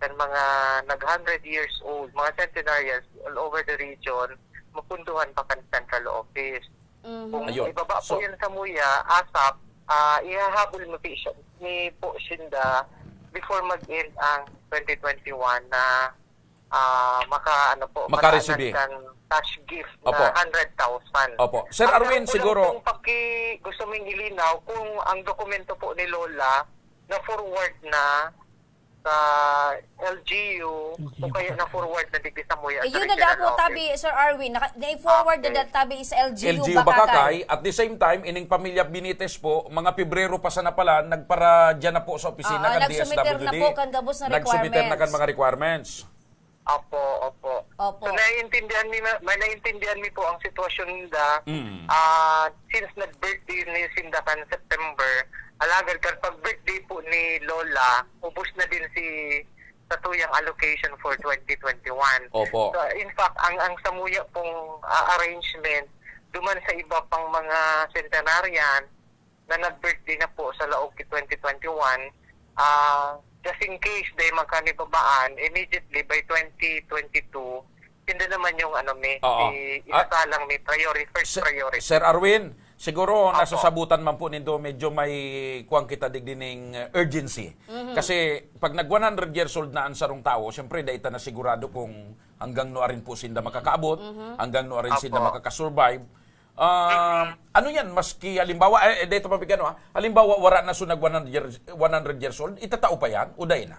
S21: ng mga nag 100 years old, mga centenarians all over the region, mapunduhan pa kan central office. Kung
S5: Ayun.
S21: ibaba po
S5: So-
S21: yan sa Muya, ASAP, ah ihahabol mo po siya- ni po Shinda before mag-end ang 2021 na ah maka ano po
S5: Makareceive.
S21: Cash gift
S5: Opo.
S21: na 100,000.
S5: Opo. Sir
S21: Ang
S5: Arwin, siguro-
S21: pong paki, gusto mong ilinaw kung ang dokumento po ni Lola na forward na sa LGU o kaya na forward na digdi sa Muya
S4: Eh, yun na daw po tabi, Sir Arwin, na-forward na dat tabi sa LGU,
S5: LGU Bakakay. At the same time, ining pamilya Benitez po, mga Pebrero pa sana pala, nagpara dyan na po sa opisina
S4: Ah,
S5: kan
S4: nagsumiter
S5: DSWD.
S4: na po kan gabos na
S5: Nagsumiter na kan
S4: requirements.
S5: mga requirements.
S21: Opo, opo.
S4: Opo.
S21: So naiintindihan mi may naiintindihan mi po ang sitwasyon nila.
S5: Mm.
S21: Ah, since nag-birthday ni Sinda kan September, alagad kan pag birthday po ni Lola, ubos na din si sa tuyang allocation for 2021.
S5: Opo.
S21: So, in fact, ang ang samuya pong ah, arrangement duman sa iba pang mga centenarian na nag-birthday na po sa Laog 2021, ah just in case day magkanibabaan, immediately by 2022, hindi naman yung ano may,
S5: Oo.
S21: may isasalang may priority, first priority.
S5: Sir Arwin, siguro nasasabutan man po nindo medyo may kuwang kita digdining uh, urgency.
S21: Mhm.
S5: Kasi pag nag 100 years old na ang sarong tao, syempre dahita na sigurado kung hanggang no rin po sinda makakaabot,
S21: Mhm.
S5: hanggang no rin
S21: Apo.
S5: sinda makakasurvive. Um, ano yan, maski halimbawa, eh, eh dito pa bigyan, ha? halimbawa wala na sunag 100 years, 100 years old, itatao pa yan? Uday na?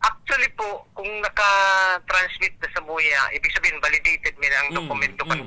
S21: Actually po, kung naka-transmit na sa Muya, ibig sabihin validated na ang
S5: Mm,
S21: dokumento kan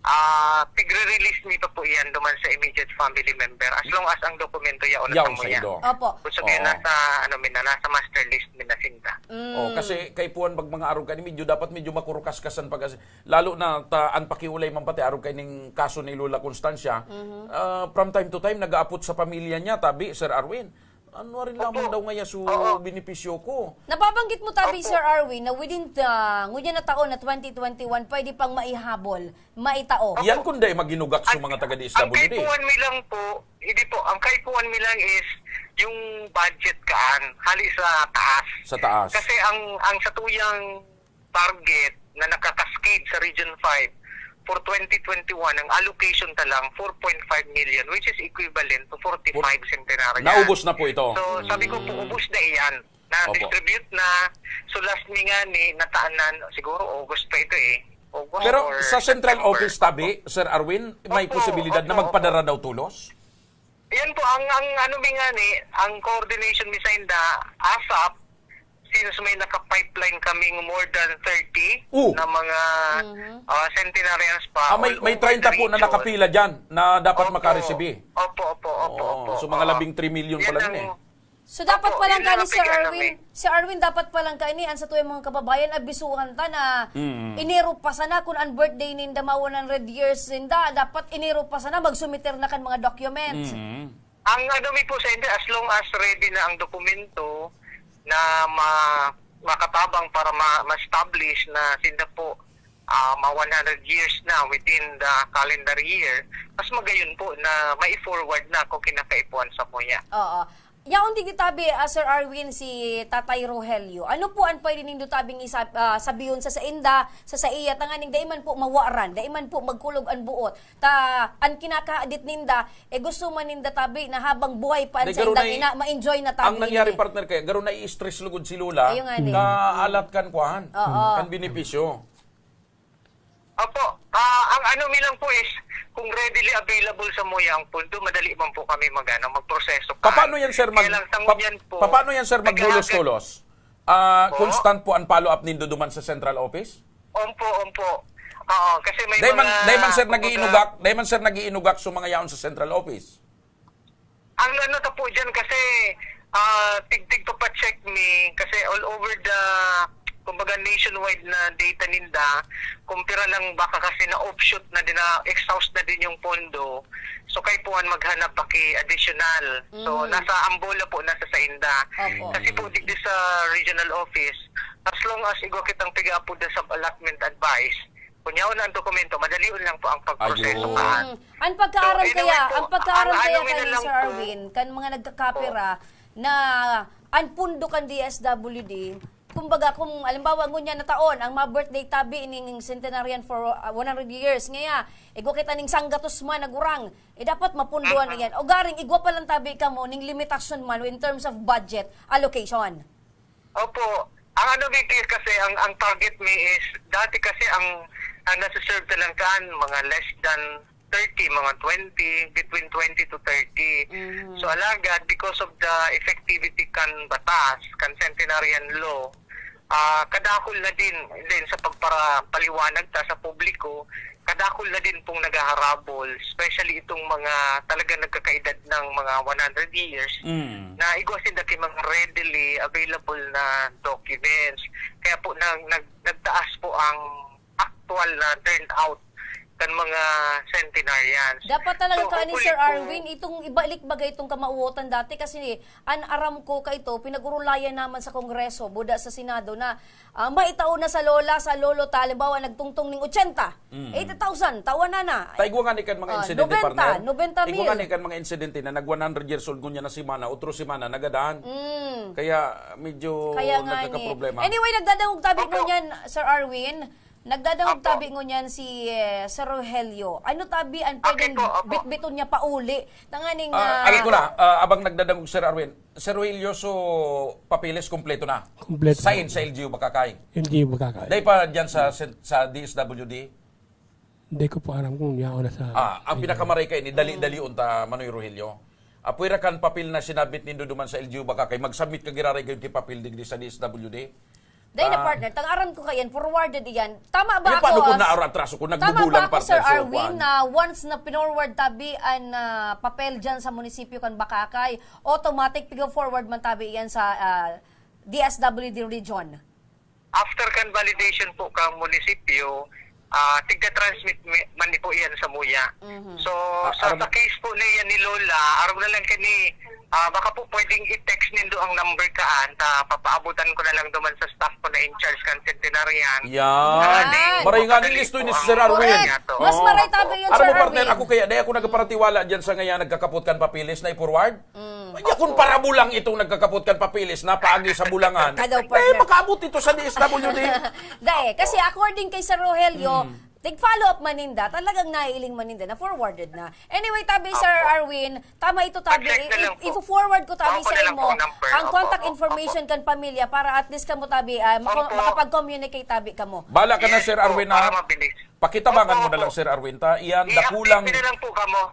S21: kurang. Ah, tigre-release pa po yan duman sa immediate family member as long as ang dokumento ya ulit Muya.
S5: ido.
S4: Opo.
S21: Sabihin
S5: Oo.
S21: nasa, ano mi na, nasa master list mi na sinda.
S5: Oh, kasi kay puan pag mga arog kani medyo dapat medyo makurukas-kasan pag lalo na ta an pakiulay man pati arog kay ning kaso ni Lola Constancia. ah, from time to time nagaapot sa pamilya niya tabi Sir Arwin. Ano rin lamang daw ngaya su benepisyo ko.
S4: Nababanggit mo tabi, Sir Arwin, na within the ngunya na taon na 2021, pwede pang maihabol, maitao.
S5: Yan kun day maginugak sa mga taga
S21: Ang
S5: DSWD.
S21: kaipuan mi lang po, hindi po, ang kaipuan mi lang is yung budget kaan, hali sa taas.
S5: Sa taas.
S21: Kasi ang ang sa tuyang target na nakakaskade sa Region 5 for 2021, ang allocation ta lang 4.5 million which is equivalent to 45 centenarians.
S5: Naubos na po ito.
S21: So sabi ko po, ubos na iyan. Na-distribute na. So last mi nga ni nataanan, siguro August pa ito eh. August
S5: Pero
S21: or
S5: sa central
S21: September.
S5: office tabi, Sir Arwin, may
S21: Opo,
S5: posibilidad na
S21: opo,
S5: magpadara daw tulos?
S21: Yan po, ang, ang ano nga ni, ang coordination mi sa inda, ASAP, since may naka-pipeline kaming more than 30
S5: Oo.
S21: na mga ah, centenarians pa.
S5: Ah, may, may
S21: over
S5: 30
S21: the
S5: po na nakapila dyan na dapat makareceive.
S21: Opo, opo, opo, opo.
S5: So mga labing 3 million pala
S21: Yan
S5: yun eh.
S4: So dapat
S21: Opo,
S4: palang
S21: yun lang
S4: kani si Arwin, si Arwin dapat palang kani an sa tuwing mga kababayan abisuhan ta na
S21: Mm.
S4: iniro pa sana kung ang birthday ninda ma 100 years ninda dapat iniro pa sana magsumiter na kan mga documents.
S21: Ang ano mi po sa hindi, as long as ready na ang dokumento na ma makatabang para ma- ma-establish na sinda po ah, ma 100 years na within the calendar year, mas magayon po na mai-forward na kung kinakaipuan sa muya.
S4: Oo. Yaon di gitabi uh, Sir Arwin si Tatay Rogelio. Ano po ang pwede nindo tabing isa ah, sabiyon sa sa inda sa sa iya tanganing daiman po mawaran, daiman po magkulog ang buot. Ta an kinakaadit ninda e gusto man ninda tabi na habang buhay pa
S5: Di,
S4: sa
S5: garo
S4: inda
S5: na i-
S4: ina ma-enjoy na tabi.
S5: Ang nangyari partner kaya, garo na i-stress lugod si Lula,
S4: Ayun
S5: ka alat kan kuhan,
S4: Oo.
S5: kan benepisyo.
S21: Opo, ah, ang ano mi lang po is kung readily available sa muya ang pundo, madali man po kami magano magproseso.
S5: Pa- Paano yan sir mag pa-
S21: ngunyan po,
S5: pa- paano yan sir magbulos-tulos? Ah,
S21: Po?
S5: constant po ang follow-up nindo duman sa central office?
S21: Ompo, ompo. Oo, kasi may
S5: Dayman
S21: mga...
S5: dayman sir nagiinugak, dayman sir nagiinugak sa mga yaon sa central office.
S21: Ang ano ta po dyan kasi ah, tig-tig to pa-check me kasi all over the kumbaga nationwide na data ninda, kumpira lang baka kasi na offshoot na din na exhaust na din yung pondo. So kay puan maghanap pa kay additional. So
S22: Mhm.
S21: nasa Ambola po nasa sa Inda.
S22: Opo.
S21: Kasi po digdi sa regional office, as long as igo kitang piga po sa allotment advice, kunyaon na ang dokumento, madali lang po ang pagproseso
S5: Ayun.
S21: kaan.
S4: Mm. Ang pagkaaram
S21: So, anyway
S4: kaya,
S21: po,
S4: ang pagkaaram
S21: ang
S4: kaya
S21: ano, lang
S4: Sir
S21: po.
S4: Arwin, kan mga nagkakapira na ang pundo kan DSWD, kumbaga kung alimbawa ngunya na taon ang mga birthday tabi ining centenarian for uh, 100 years ngaya igo kita ning sanggatos man nagurang eh dapat mapunduan
S21: Mm-hmm.
S4: yan o garing igwa pa lang tabi ka mo ning limitasyon man in terms of budget allocation
S21: Opo. Ang ano Vicky, kasi ang ang target me is dati kasi ang ang nasa-serve talangkaan mga less than 30, mga 20, between 20 to 30. So alagad, because of the effectivity kan batas, kan centenarian law, ah kadakol na din, din sa pagpara paliwanag ta sa publiko, kadakol na din pong nagaharabol, especially itong mga talaga nagkakaedad ng mga 100 years, na igwasin na mga readily available na documents. Kaya po nag, nag, nagtaas po ang actual na turnout kan mga centenarians.
S4: Dapat talaga
S21: So,
S4: ka ni Sir
S21: po-
S4: Arwin, itong ibalik bagay itong kamauotan dati kasi an aram ko ka ito, pinagurulayan naman sa Kongreso, buda sa Senado na uh, maitaon na sa lola, sa lolo, talimbawa nagtungtong ning 80,
S5: Mm.
S4: 80,000, tawa na na.
S5: Taigwa nga ni kan mga
S4: Ah,
S5: insidente
S4: 90,
S5: partner.
S4: 90
S5: Taigwa nga
S4: mil.
S5: ni kan mga insidente na nag 100 years old ngunya na si Mana, otro si Mana nagadaan.
S4: Mm.
S5: Kaya medyo
S4: Kaya ni.
S5: nagkakaproblema.
S4: Anyway, nagdadangog tabi ko niyan, Sir Arwin. Nagdadangog tabi ko niyan si eh, Sir Rogelio. Ano tabi ang pwedeng bit-biton niya pauli? Tanganing
S5: Ah,
S4: ah,
S5: agi ko na, ah, abang nagdadagog Sir Arwin. Sir Wilio, so papilis kompleto na.
S6: Kompleto.
S5: Sign sa LGU Bakakay.
S6: Hindi makakain.
S5: Dahil pa dyan sa, sa DSWD,
S6: Hindi ko po alam kung yaon na sa...
S5: ah, ang pinakamaray kay ni dali-dali unta Manoy Rogelio. Apuira kan papel na sinabit nindo duman sa LGU Bakakay, mag-submit ka giraray kayo kay papel digdi sa DSWD.
S4: Dahil na
S5: Ah.
S4: partner, tang-aram ko kayan, forwarded iyan. Tama ba
S5: Yung
S4: ako?
S5: paano kung
S4: as-
S5: naaro atraso, kung
S4: Tama
S5: nagbubulang
S4: ba ako,
S5: partner
S4: Sir Arwin, na once na pinorward tabi ang ah, papel dyan sa munisipyo kan Bakakay, automatic pigo-forward man tabi iyan sa ah, DSWD region?
S21: after kan validation po ka munisipyo, ah tigka-transmit mi- man ni po iyan sa muya. So, sa, sa case po na yan ni Lola, araw na lang kani, ah baka po pwedeng i-text nindo ang number kaan, ta papaabutan ko na lang duman sa staff ko na in charge kan centenarian.
S5: Yan. Maray nga ni listo ni Sir Arwin.
S4: Mas maray tabi yun,
S5: Aram
S4: Sir
S5: mo partner,
S4: Arwin.
S5: ako kaya, dahil ako nagkaparatiwala dyan sa ngayon nagkakapot kan papilis na i-forward.
S4: Mm.
S5: Ay, kung para bulang itong nagkakapot kan papilis na paagi sa bulangan.
S4: Kadaw,
S5: eh,
S4: partner.
S5: makaabot ito sa DSWD. [laughs]
S4: Dahil, kasi according kay Sir Rogelio,
S5: Hmm.
S4: Tig-follow up maninda, talagang naiiling maninda na forwarded na. Anyway, tabi Sir Arwin, tama ito tabi. I-forward ko tabi sa imo
S21: ang
S4: contact information kan pamilya para at least kamo tabi mako- makapag-communicate tabi kamo.
S5: Bala ka na Sir Arwin na.
S21: Mabilis.
S5: Pakitabangan mo na lang Sir Arwin ta. Iyan dakulang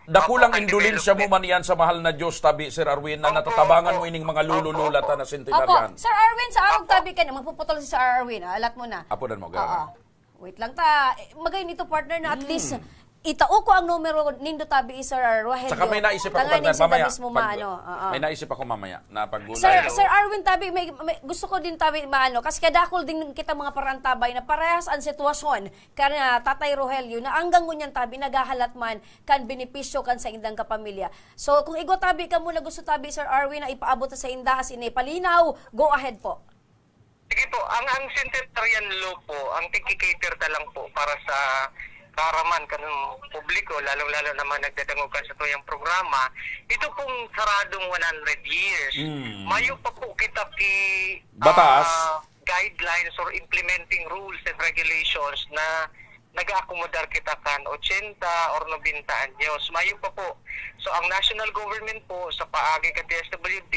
S5: dakulang indulensya mo man yan sa mahal na Diyos tabi Sir Arwin na natatabangan mo ining mga lululula ta na
S4: Opo,
S5: centenarian.
S4: Sir Arwin, sa arog tabi ka na, magpuputol si Sir Arwin, alat mo na.
S5: Apo dan mo
S4: Oo. Wait lang ta. Eh, Magay nito partner na at
S5: Hmm.
S4: least itao ko ang numero nindo tabi Sir Rogelio.
S5: Saka may naisip ako, partner, mamaya.
S4: mismo
S5: pag-
S4: maano. oo.
S5: May naisip ako mamaya na pag
S4: Sir, Sir Arwin Tabi, may, may- gusto ko din tabi maano kasi kadakol din kita mga parantabay na parehas ang sitwasyon kan ah, Tatay Rogelio na hanggang ngunyan tabi nagahalat man kan benepisyo kan sa indang kapamilya. So kung igo tabi ka muna gusto tabi Sir Arwin na ipaabot sa inda as ini palinaw, go ahead po.
S21: Sige po, ang ang centenarian law po, ang tiki-cater ta lang po para sa karaman kanong publiko, lalong-lalo naman nagdadangogan sa tuyang programa, ito pong saradong 100 years.
S5: Mm.
S21: Mayo pa po kita ki
S5: Batas.
S21: ah, guidelines or implementing rules and regulations na nag-accommodar kita kan 80 or 90 anyos. Mayo pa po. So ang national government po sa paagi ka DSWD,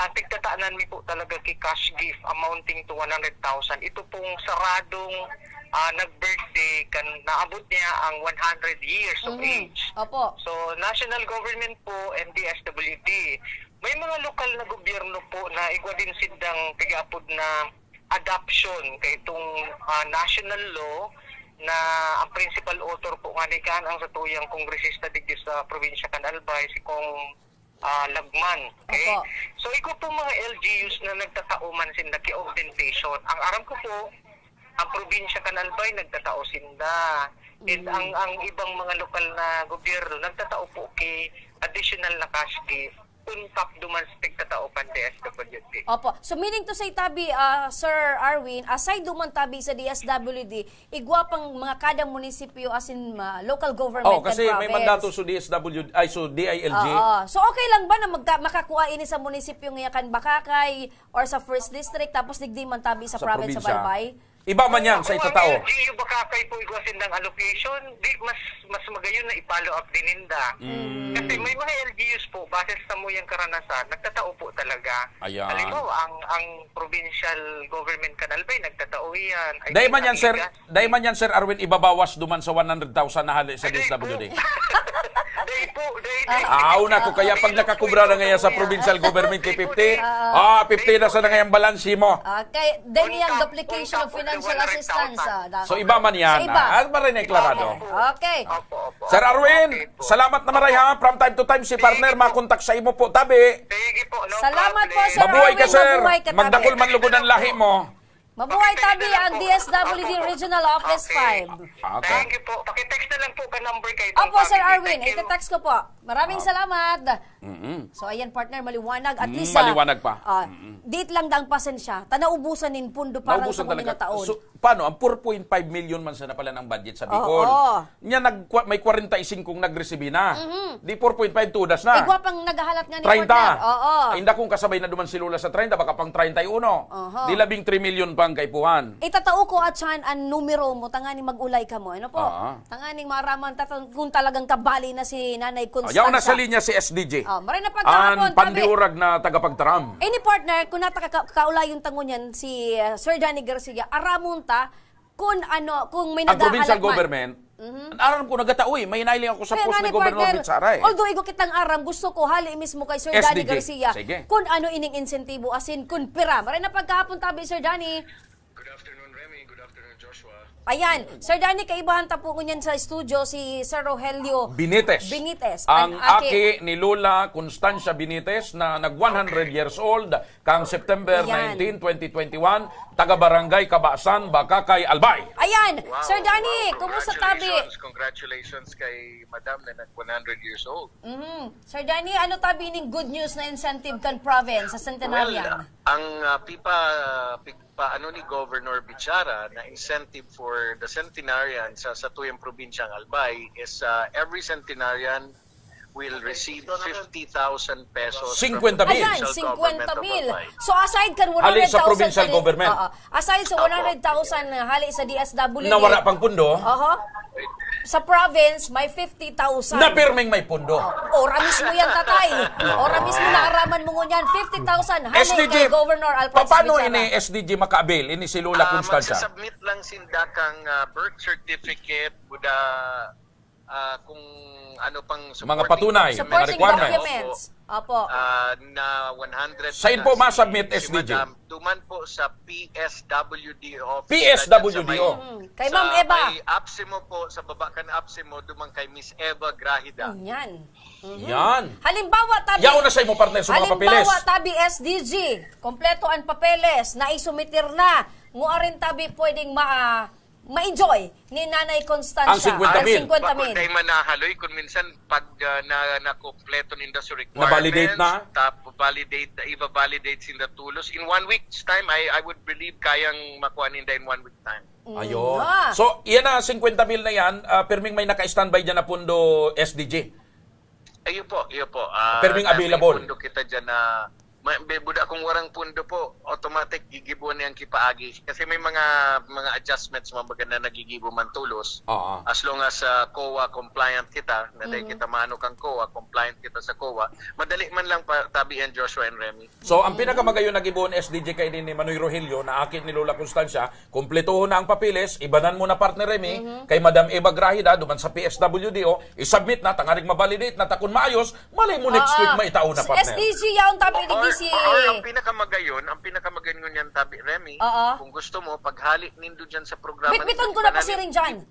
S21: ang tigtataanan mi po talaga ki cash gift amounting to 100,000. Ito pong saradong ah, nag-birthday kan naabot niya ang 100 years of
S4: Mhm.
S21: age.
S4: Opo.
S21: So, national government po and DSWD. May mga lokal na gobyerno po na igwa din sindang tigaapod na adoption kay itong ah, national law na ang principal author po nga ni kan ang satuyang kongresista digdi sa probinsya kan Albay si Kong ah, Lagman. Okay?
S4: Opo.
S21: So iko po mga LGUs na nagtatauman sinda ki augmentation. Ang aram ko po ang probinsya kan Albay nagtatao sinda. And ang ang ibang mga lokal na gobyerno nagtatao po kay additional na cash gift kung tap duman sa tigtatao pan DSWD.
S4: Opo. So meaning to say tabi ah, Sir Arwin, aside duman tabi sa DSWD, igwa pang mga kada munisipyo as in ah, local government
S5: Oh,
S4: and
S5: kasi may mandato sa DSW, ay so DILG.
S4: Oo. So okay lang ba na magka, makakuha ini sa munisipyo nga kan Bakakay or sa first district tapos digdi man tabi sa,
S5: Sa
S4: province sa. Balbay?
S5: Iba man yan sa
S21: Kung
S5: itatao.
S21: ang LGU Bakakay po igwa sindang allocation, di mas mas magayon na i-follow up din ninda.
S5: Mm.
S21: Kasi may mga LGUs po, base sa muyang karanasan, nagtatao po talaga.
S5: Ayan.
S21: Halimbawa, ang ang provincial government kanal ba, nagtatao yan. I
S5: Dahil man yan, sir, dahil man yan, sir Arwin, ibabawas duman sa 100,000 na hali sa DSWD.
S21: Dahil po, [laughs] dahil,
S5: Aw na ko, kaya pag nakakubra na ngayon sa provincial government kay 50, ah, 50 na sa na ngayon balansi mo.
S4: Okay, then yung duplication of financial assistance. ah,
S5: So iba man yan.
S4: Sa iba.
S5: Ah, ba rin deklarado.
S4: Okay.
S5: Sir Arwin, salamat na maray ha. From time to time si partner makontak sa imo po tabi.
S4: Salamat po, Sir
S5: Mabuhay ka
S4: Arwin.
S5: sir.
S4: Mabuhay ka, tabi.
S5: Magdakol man lugod ang lahi mo.
S4: Mabuhay tabi ang DSWD Regional Office 5.
S5: Okay.
S21: Thank you po. Pakitext na lang po ka number kay
S4: Opo, Sir Arwin. Ite-text ko po. Maraming salamat.
S5: Mm-mm.
S4: So, ayan, partner, maliwanag. At
S5: Mm,
S4: least,
S5: maliwanag pa.
S4: ah, date lang dang pasensya. Tanaubusan nin pundo parang
S5: Naubusan
S4: sa mga
S5: talaga.
S4: taon.
S5: So, paano? Ang 4.5 million man sa na pala ng budget sa
S4: Oo,
S5: Bicol.
S4: oo.
S5: Nya nag, may 45 kong nag-receive na.
S4: Mhm.
S5: Di 4.5 tudas na.
S4: Igwa pang nagahalat nga ni
S5: 30.
S4: partner. Oo.
S5: Ay, hindi kong kasabay na duman si Lula sa 30, baka pang 31.
S4: Oho.
S5: Di labing 3 million pang kaipuhan.
S4: Itatao ko at saan ang numero mo, tanganing mag-ulay ka mo. Ano po?
S5: Ah.
S4: Tanganing maraman tatang kung talagang kabali na si Nanay Constanza.
S5: Ayaw na sa linya si SDJ.
S4: Oh, maray na
S5: Ang
S4: pagkahapon, tabi.
S5: pandiurag na tagapagtaram.
S4: Any partner, kung nataka kaulay yung tango niyan, si uh, Sir Danny Garcia, aramun ta, kung ano, kung may
S5: Ang provincial
S4: nagahalat
S5: government,
S4: Mhm.
S5: aram ko nagataoy, may nailing ako sa
S4: Kaya
S5: post ni Governor
S4: partner,
S5: Bitsaray.
S4: Although igo kitang aram, gusto ko hali mismo kay Sir Danny
S5: SDG.
S4: Garcia.
S5: Sige.
S4: Kung ano ining insentibo, asin kun pira. Maray na pagkahapon tabi, Sir Danny. Ayan, Sir Danny, kaibahan ta po ngunyan sa studio si Sir Rogelio
S5: Binites.
S4: Binites.
S5: Ang aki ni Lola Constancia Binites na nag 100 years old kang September
S4: Ayan.
S5: 19, 2021, taga Barangay Kabasan, Bakakay, Albay.
S4: Ayan, Sir Danny, kumusta tabi?
S22: Congratulations, kay Madam na nag 100 years old.
S4: Mhm. Sir Danny, ano tabi ning good news na incentive kan province sa Centenarian?
S22: Ang uh, pipa, pipa ano ni Governor Bichara na incentive for the centenarian sa Satuyang Probinsyang Albay is uh, every centenarian will receive 50,000 pesos from
S5: 50
S22: the
S5: mil.
S4: Ayan,
S22: provincial
S4: 50
S22: government of
S4: mil.
S22: Albay.
S4: So aside kan 100,000
S5: Hali sa provincial
S4: di-
S5: government.
S4: Oo. aside sa 100,000 na hali sa DSWD.
S5: Na wala pang pundo,
S4: Oho. Sa province, may 50,000.
S5: na pirming may pundo.
S4: Ora mismo yan, tatay. Ora mismo na araman mo ngunyan. 50,000. Hali
S5: SDG,
S4: kay Governor Alphonse
S5: paano ini SDG makaabil? Ini si Lola
S22: Ah,
S5: Constancia.
S22: magsasubmit lang sinda kang uh, birth certificate with a ah, kung ano pang
S5: Mga patunay, mga requirements.
S4: documents. Opo.
S22: Ah, na 100
S5: Saan po
S22: si-
S5: masubmit,
S22: si
S5: SDG?
S22: Madam, Duman po sa PSWD office.
S5: PSWDO.
S22: Sa may-
S4: Kay Ma'am Eva.
S22: May Apsimo po, sa baba ka na Apsimo, duman kay Miss Eva Grahida.
S4: Yan. Mhm.
S5: Yan.
S4: Halimbawa, tabi...
S5: Yaw na sa imo partner sa mga papeles.
S4: Halimbawa, tabi SDG, kompleto ang papeles, na isumitir na, ngua rin tabi pwedeng ma ma-enjoy ni Nanay Constancia.
S5: Ang 50 mil.
S4: Ang 50
S22: Bakit
S4: mil.
S22: kayo manahaloy kung minsan pag uh, na nakompleto ninda sa requirements,
S5: Na-validate na?
S22: tap validate, iba-validate sinda tulos. In one week's time, I I would believe kayang makuha ninda in one week time.
S5: Ayun.
S4: Ah.
S5: So, yan na 50 mil na yan. ah, perming may naka-standby dyan na pundo SDG.
S22: Ayun po, ayun po. Ah,
S5: Perming
S22: dahil
S5: available.
S22: Pundo kita dyan na ma- may buda kung warang pundo po, automatic gigibo niyang kipaagi. Kasi may mga mga adjustments mga baga na nagigibo man tulos.
S5: Oo.
S22: As long as uh, COA compliant kita, na
S5: Mhm.
S22: kita mano kang COA, compliant kita sa COA, madali man lang pa tabi and Joshua and Remy.
S5: So, ang pinakamagayon na gibuon SDG kay din ni Manoy Rogelio na akin ni Lola Constancia, kumpletuho na ang papilis, ibanan mo na partner Remy, kay Madam Eva Grahida, duman sa PSWDO, isubmit na, tangarig mabalidate na, takon maayos, malay mo next
S4: Ah,
S5: week maitaon na partner.
S4: SDG, yaon tabi ni
S22: Or,
S4: si...
S22: or ang pinakamagayon, ang pinakamagayon ngunyan tabi Remy,
S4: Oo.
S22: kung gusto mo, paghali nindo dyan sa programa.
S4: Bitbiton ko na pa si rin dyan.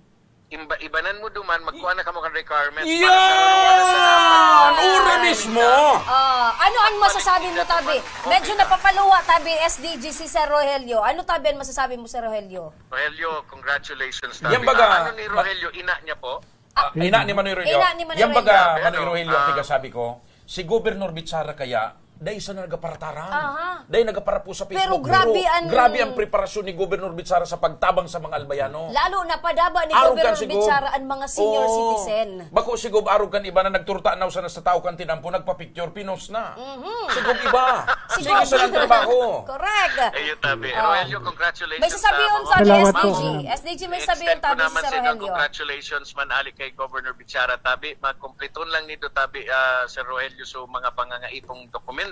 S22: Imba, ibanan mo duman, magkuha na ka mo kang requirements.
S5: Yan! Ura mismo!
S4: Ah, ano ang masasabi mo, Tabi? Medyo napapaluwa, Tabi, SDG si Sir Rogelio. Ano, Tabi, ang masasabi mo, Sir Rogelio?
S22: Rogelio, congratulations.
S5: Yan
S22: Tabi.
S5: baga-
S22: Ah, ano ni Rogelio, ina niya po?
S5: Ah, ina ni Manoy Rogelio.
S4: Ina ni Manoy
S5: Yan baga,
S22: Rogelio.
S5: Manoy Rogelio, ang
S22: Ah.
S5: tiga sabi ko, si Governor Bitsara kaya, dahil sa nagaparataran.
S4: Aha.
S5: Dahil nagapara po sa Facebook.
S4: Pero grabe
S5: Biro.
S4: ang-
S5: grabe ang preparasyon ni Governor Bitsara sa pagtabang sa mga albayano.
S4: Lalo na padaba ni
S5: Araw
S4: Governor
S5: kan si Gob.
S4: Bichara ang mga senior
S5: Oo.
S4: citizen.
S5: Bako si Gob arog kan iba na nagturta na sa nasa tao kan tinampo, nagpa-picture, pinos na.
S4: Mhm.
S5: Si Gob iba. [laughs]
S4: Si
S5: Sige
S4: Gob.
S5: sa trabaho. [laughs]
S4: Correct.
S22: Ayun, Tabi.
S4: Ah.
S22: Rogelio, congratulations.
S4: May sasabihin
S22: sa
S4: sa. SDG. SDG may
S22: ko
S4: Tabi
S22: sa inyo,
S4: Rogelio.
S22: congratulations man ali kay Governor Bichara Tabi. Magkumpleton lang nito Tabi uh, Sir Rogelio so mga pangangaipong dokumento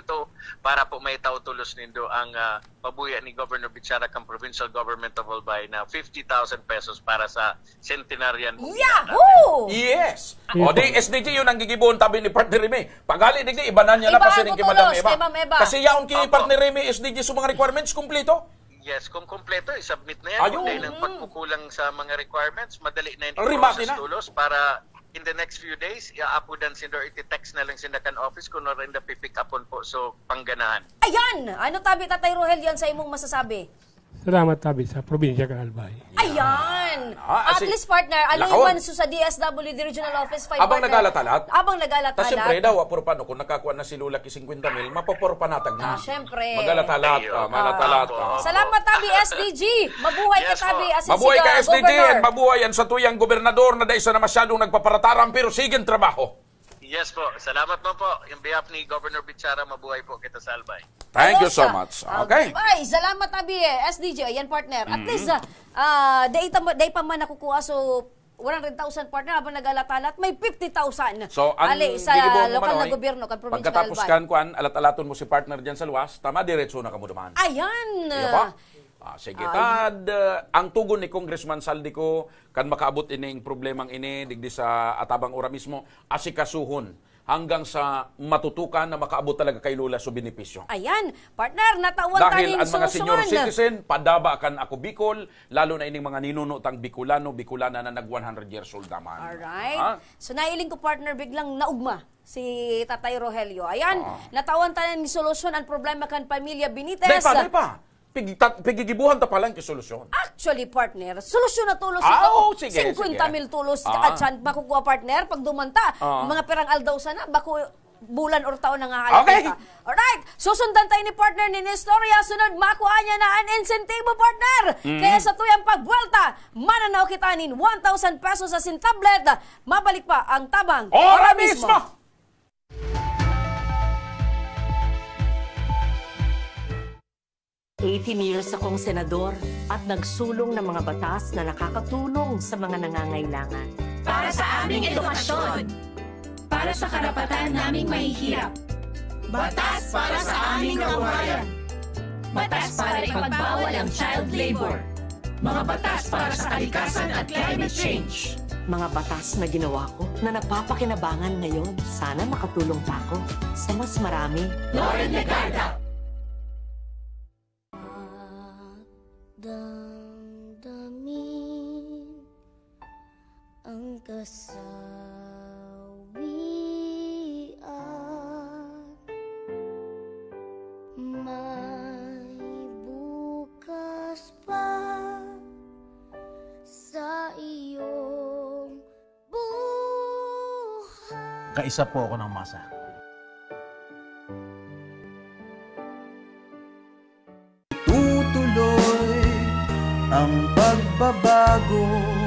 S22: para po may tulos nindo ang ah, pabuya ni Governor Bichara kang Provincial Government of Albay na 50,000 pesos para sa centenarian.
S4: Yahoo!
S5: Yes. O di SDG yun ang gigibuon tabi ni partner Remy. Pagali digdi ibanan niya na pa sining kay Madam Eva. Kasi yaon kay partner Remy SDG sa mga requirements kumpleto.
S22: Yes, kung kompleto, i-submit na yan.
S5: Ayun.
S22: Kung dahil ang pagkukulang sa mga requirements, madali na yung process
S5: na.
S22: tulos para in the next few days, i-upodan sindor iti-text na lang sindakan office kung na rin na pipick upon po so pangganahan.
S4: Ayan! Ano, Tabi, Tatay Rogelio, ang sa imong masasabi?
S6: Salamat tabi sa probinsya ng Albay.
S4: Ayan!
S5: Ah,
S4: At
S5: si-
S4: least, partner,
S5: Lakaw.
S4: aliwan so sa DSWD Regional Office 5
S5: Abang
S4: partner.
S5: nagalalat-alat?
S4: Abang
S5: Ta
S4: nagalalat-alat.
S5: siyempre daw apuro pa no kung nakakuha na si Lula ki 50 mil, mapapuro panatag na.
S4: Ah, syempre.
S5: Magalalat, ah, malatalat. ah.
S4: Salamat, Tabi, SDG! Mabuhay ka, Tabi, asin
S5: Mabuhay
S4: siga,
S5: ka SDG
S4: Governor.
S5: at mabuhay ang sa tuyang gobernador na dahil sa na masyadong nagpaparataran pero sige ang trabaho.
S22: Yes po, salamat mo po. Yung behalf ni Governor Bichara, mabuhay po kita sa Albay.
S5: Thank you so much.
S4: ah.
S5: Okay.
S4: Ay, salamat Tabi, eh. SDG. Ayan, partner. At
S5: Mhm.
S4: least, ah, ah, day, tam- day pa man nakukuha so 100,000 partner habang nagalalat may 50,000.
S5: So, ang
S4: Ali, sa lokal na gobyerno, kan provincial
S5: Pagkatapos kan kuan alat-alaton mo si partner diyan sa luwas, tama diretso na kamo duman.
S4: Ayan!
S5: Ba? Ah, sige, tad, uh, ang tugon ni Congressman Saldico kan makaabot ining problemang ini digdi sa atabang ora mismo asikasuhon hanggang sa matutukan na makaabot talaga kay Lula sa benepisyo.
S4: Ayan, partner, natawan
S5: Dahil ang mga senior
S4: solusyon.
S5: citizen, padaba kan ako Bicol, lalo na ining mga ninunutang Bicolano, Bicolana na nag 100 years old naman.
S4: Alright.
S5: Ha?
S4: So nailing ko partner biglang naugma si Tatay Rogelio. Ayan,
S5: Ah.
S4: natawan tayo ni solusyon ang problema kan pamilya Benitez.
S5: Pa, dahil pa. Pigigibuhan ta palang kisolusyon.
S4: Actually, partner, solusyon na tulos
S5: Ah,
S4: ito.
S5: oo, sige,
S4: 50
S5: sige.
S4: mil tulos
S5: Ah.
S4: at chan makukuha partner pag dumanta.
S5: Ah.
S4: Mga perang aldaw sana, bako bulan or taon na nga
S5: Okay.
S4: halata. Alright, susundan tayo ni partner ni Nestoria. Sunod, makuha niya na ang insentibo, partner.
S5: Mhm.
S4: Kaya sa tuyang pagbuelta, mananaw kita nin 1,000 pesos sa sintablet. Mabalik pa ang tabang.
S5: Ora mismo!
S7: 18 years akong senador at nagsulong ng mga batas na nakakatulong sa mga nangangailangan.
S8: Para sa aming edukasyon. Para sa karapatan naming mahihirap. Batas para sa aming kabuhayan. Batas para ipagbawal ang child labor. Mga batas para sa kalikasan at climate change.
S7: Mga batas na ginawa ko na napapakinabangan ngayon. Sana makatulong pa ako sa mas marami.
S8: Lauren Legarda.
S23: Ang kasawian may bukas pa sa iyong buhay
S24: Kaisa po ako ng masa.
S2: Tutuloy ang pagbabago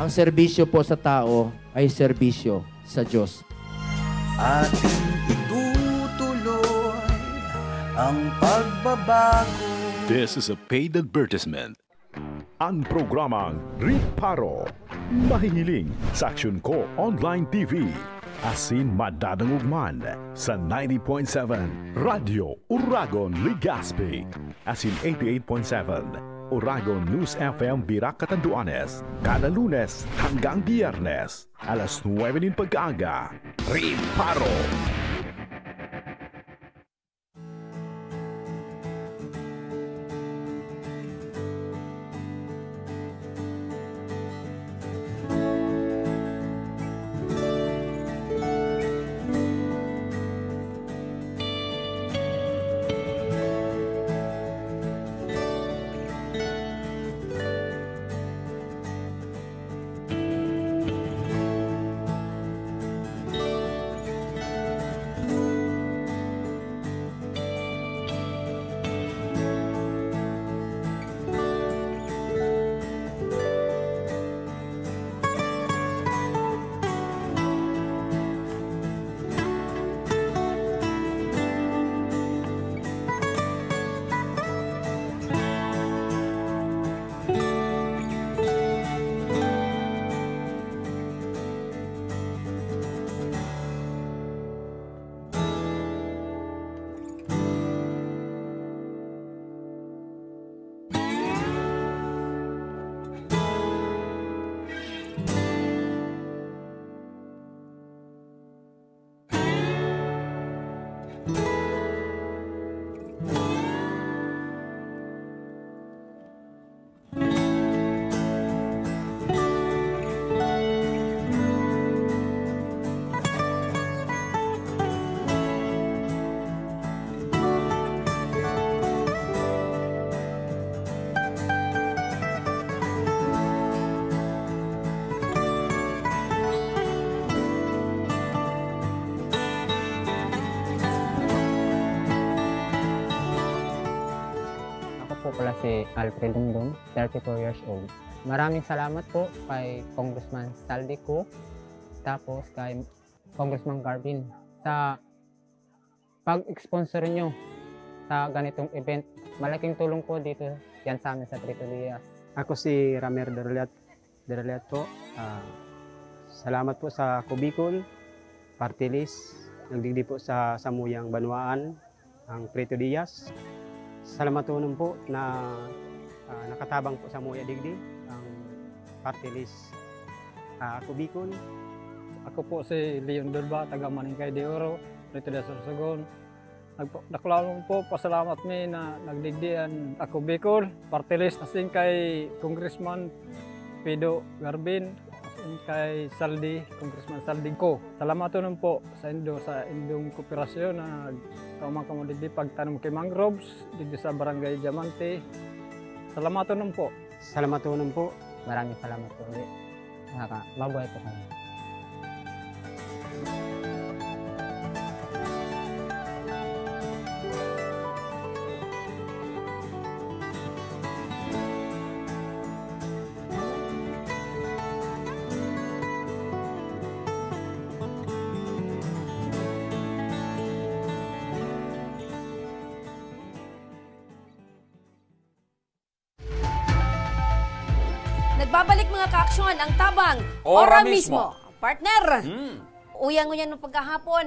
S10: Ang serbisyo po sa tao ay serbisyo sa Diyos.
S2: Ating itutuloy ang pagbabago
S1: This is a paid advertisement. Ang programang Riparo. Mahihiling sa Aksyon Ko Online TV. Asin madadangugman sa 90.7 Radio Uragon Ligaspi. Asin 88.7 Uragon News FM Bira Catanduanes. Kada lunes hanggang biyernes. Alas 9 din pagkaaga. Riparo.
S12: Pala si Alfred Dumdum, 34 years old. Maraming salamat po kay Congressman Saldi tapos kay Congressman Garvin sa pag-sponsor nyo sa ganitong event. Malaking tulong po dito yan sa amin sa Trito Diaz.
S13: Ako si Ramer Dereliat, Dereliat po. Ah, salamat po sa Kubicol, Party List, nagdigdi po sa Samuyang Banwaan, ang Prito Diaz. Salamat po na ah, nakatabang po sa Muya Digdi, ang Party List uh, Kubicol.
S14: Ako po si Leon Durba, taga Maningkay de Oro, rito sa Sorsogon. Nagpaklaro po, pasalamat mi na nagdigdian ako Bicol, party list asin kay Congressman Pido Garbin, kay Saldi, Congressman Saldi ko. Salamat nun po sa Indo, sa Indong Kooperasyon na kaumang kamo digdi pagtanom kay mangroves, digdi sa Barangay Diamante. Salamat nun po.
S13: Salamat nun po.
S12: Maraming salamat po ulit. Po kami.
S4: Kaaksyon ang tabang
S5: Ora
S4: Ora,
S5: mismo.
S4: mismo. Partner,
S5: Hmm.
S4: uyang-uyan ng pagkahapon.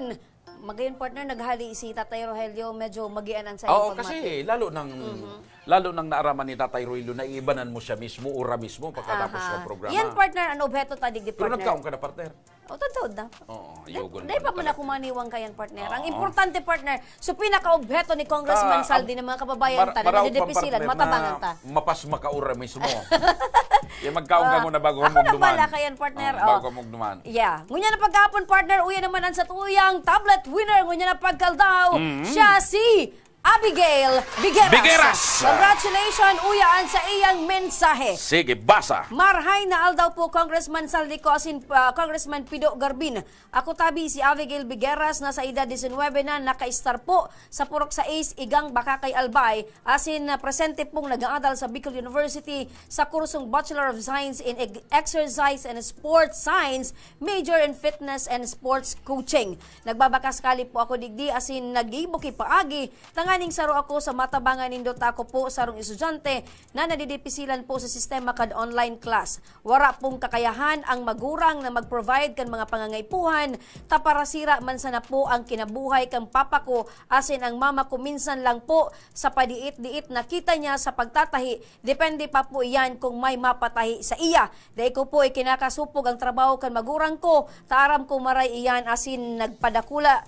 S4: Magayon partner, naghali si Tatay Rogelio, medyo magianan sa
S5: Oo,
S4: iyong
S5: kasi lalo ng
S4: Mhm.
S5: lalo nang naaraman ni Tatay Ruilo na iibanan mo siya mismo, ura mismo, pagkatapos ng programa.
S4: Yan partner, ano obheto tadig di
S5: Pero
S4: partner.
S5: nagkaon ka na, partner.
S4: O, totoo da.
S5: Oo, yugon.
S4: Dahil pa man ako maniwang kayan partner. Ang
S5: Oo.
S4: importante partner, so pinaka-obheto ni Congressman
S5: Ta-
S4: Saldi ng mga kababayan ta, na
S5: partner
S4: matabangan ta.
S5: na Mapas makaura mismo. [laughs] Yung magkaon ka
S4: Ah,
S5: muna bago
S4: Ako
S5: mo
S4: na
S5: duman.
S4: bala kayan partner.
S5: Oh,
S4: Oh.
S5: bago mo duman.
S4: Yeah. Ngunya na pagkapon partner, uya naman ang sa tuyang tablet winner. Ngunya na pagkaldaw.
S5: Mhm.
S4: Siya si Abigail Bigueras.
S5: Bigueras.
S4: Congratulations, uyaan sa iyang mensahe.
S5: Sige, basa.
S4: Marhay na aldaw po Congressman Saldico asin uh, Congressman Pido Garbin. Ako tabi si Abigail Bigueras na sa edad 19 na naka-star po sa Purok sa Ace Igang Bakakay Albay asin uh, presente pong nag-aaral sa Bicol University sa kursong Bachelor of Science in Exercise and Sports Science, major in Fitness and Sports Coaching. Nagbabakas kali po ako digdi asin nagibuki paagi tanganing saro ako sa matabangan nindot ako po sarong estudyante na nadidipisilan po sa sistema kad online class. Wara pong kakayahan ang magurang na mag-provide kan mga pangangaipuhan taparasira man sana po ang kinabuhay kang papa ko asin ang mama ko minsan lang po sa padiit-diit nakita niya sa pagtatahi. Depende pa po iyan kung may mapatahi sa iya. Dahil ko po ay kinakasupog ang trabaho kan magurang ko. Taaram ko maray iyan asin nagpadakula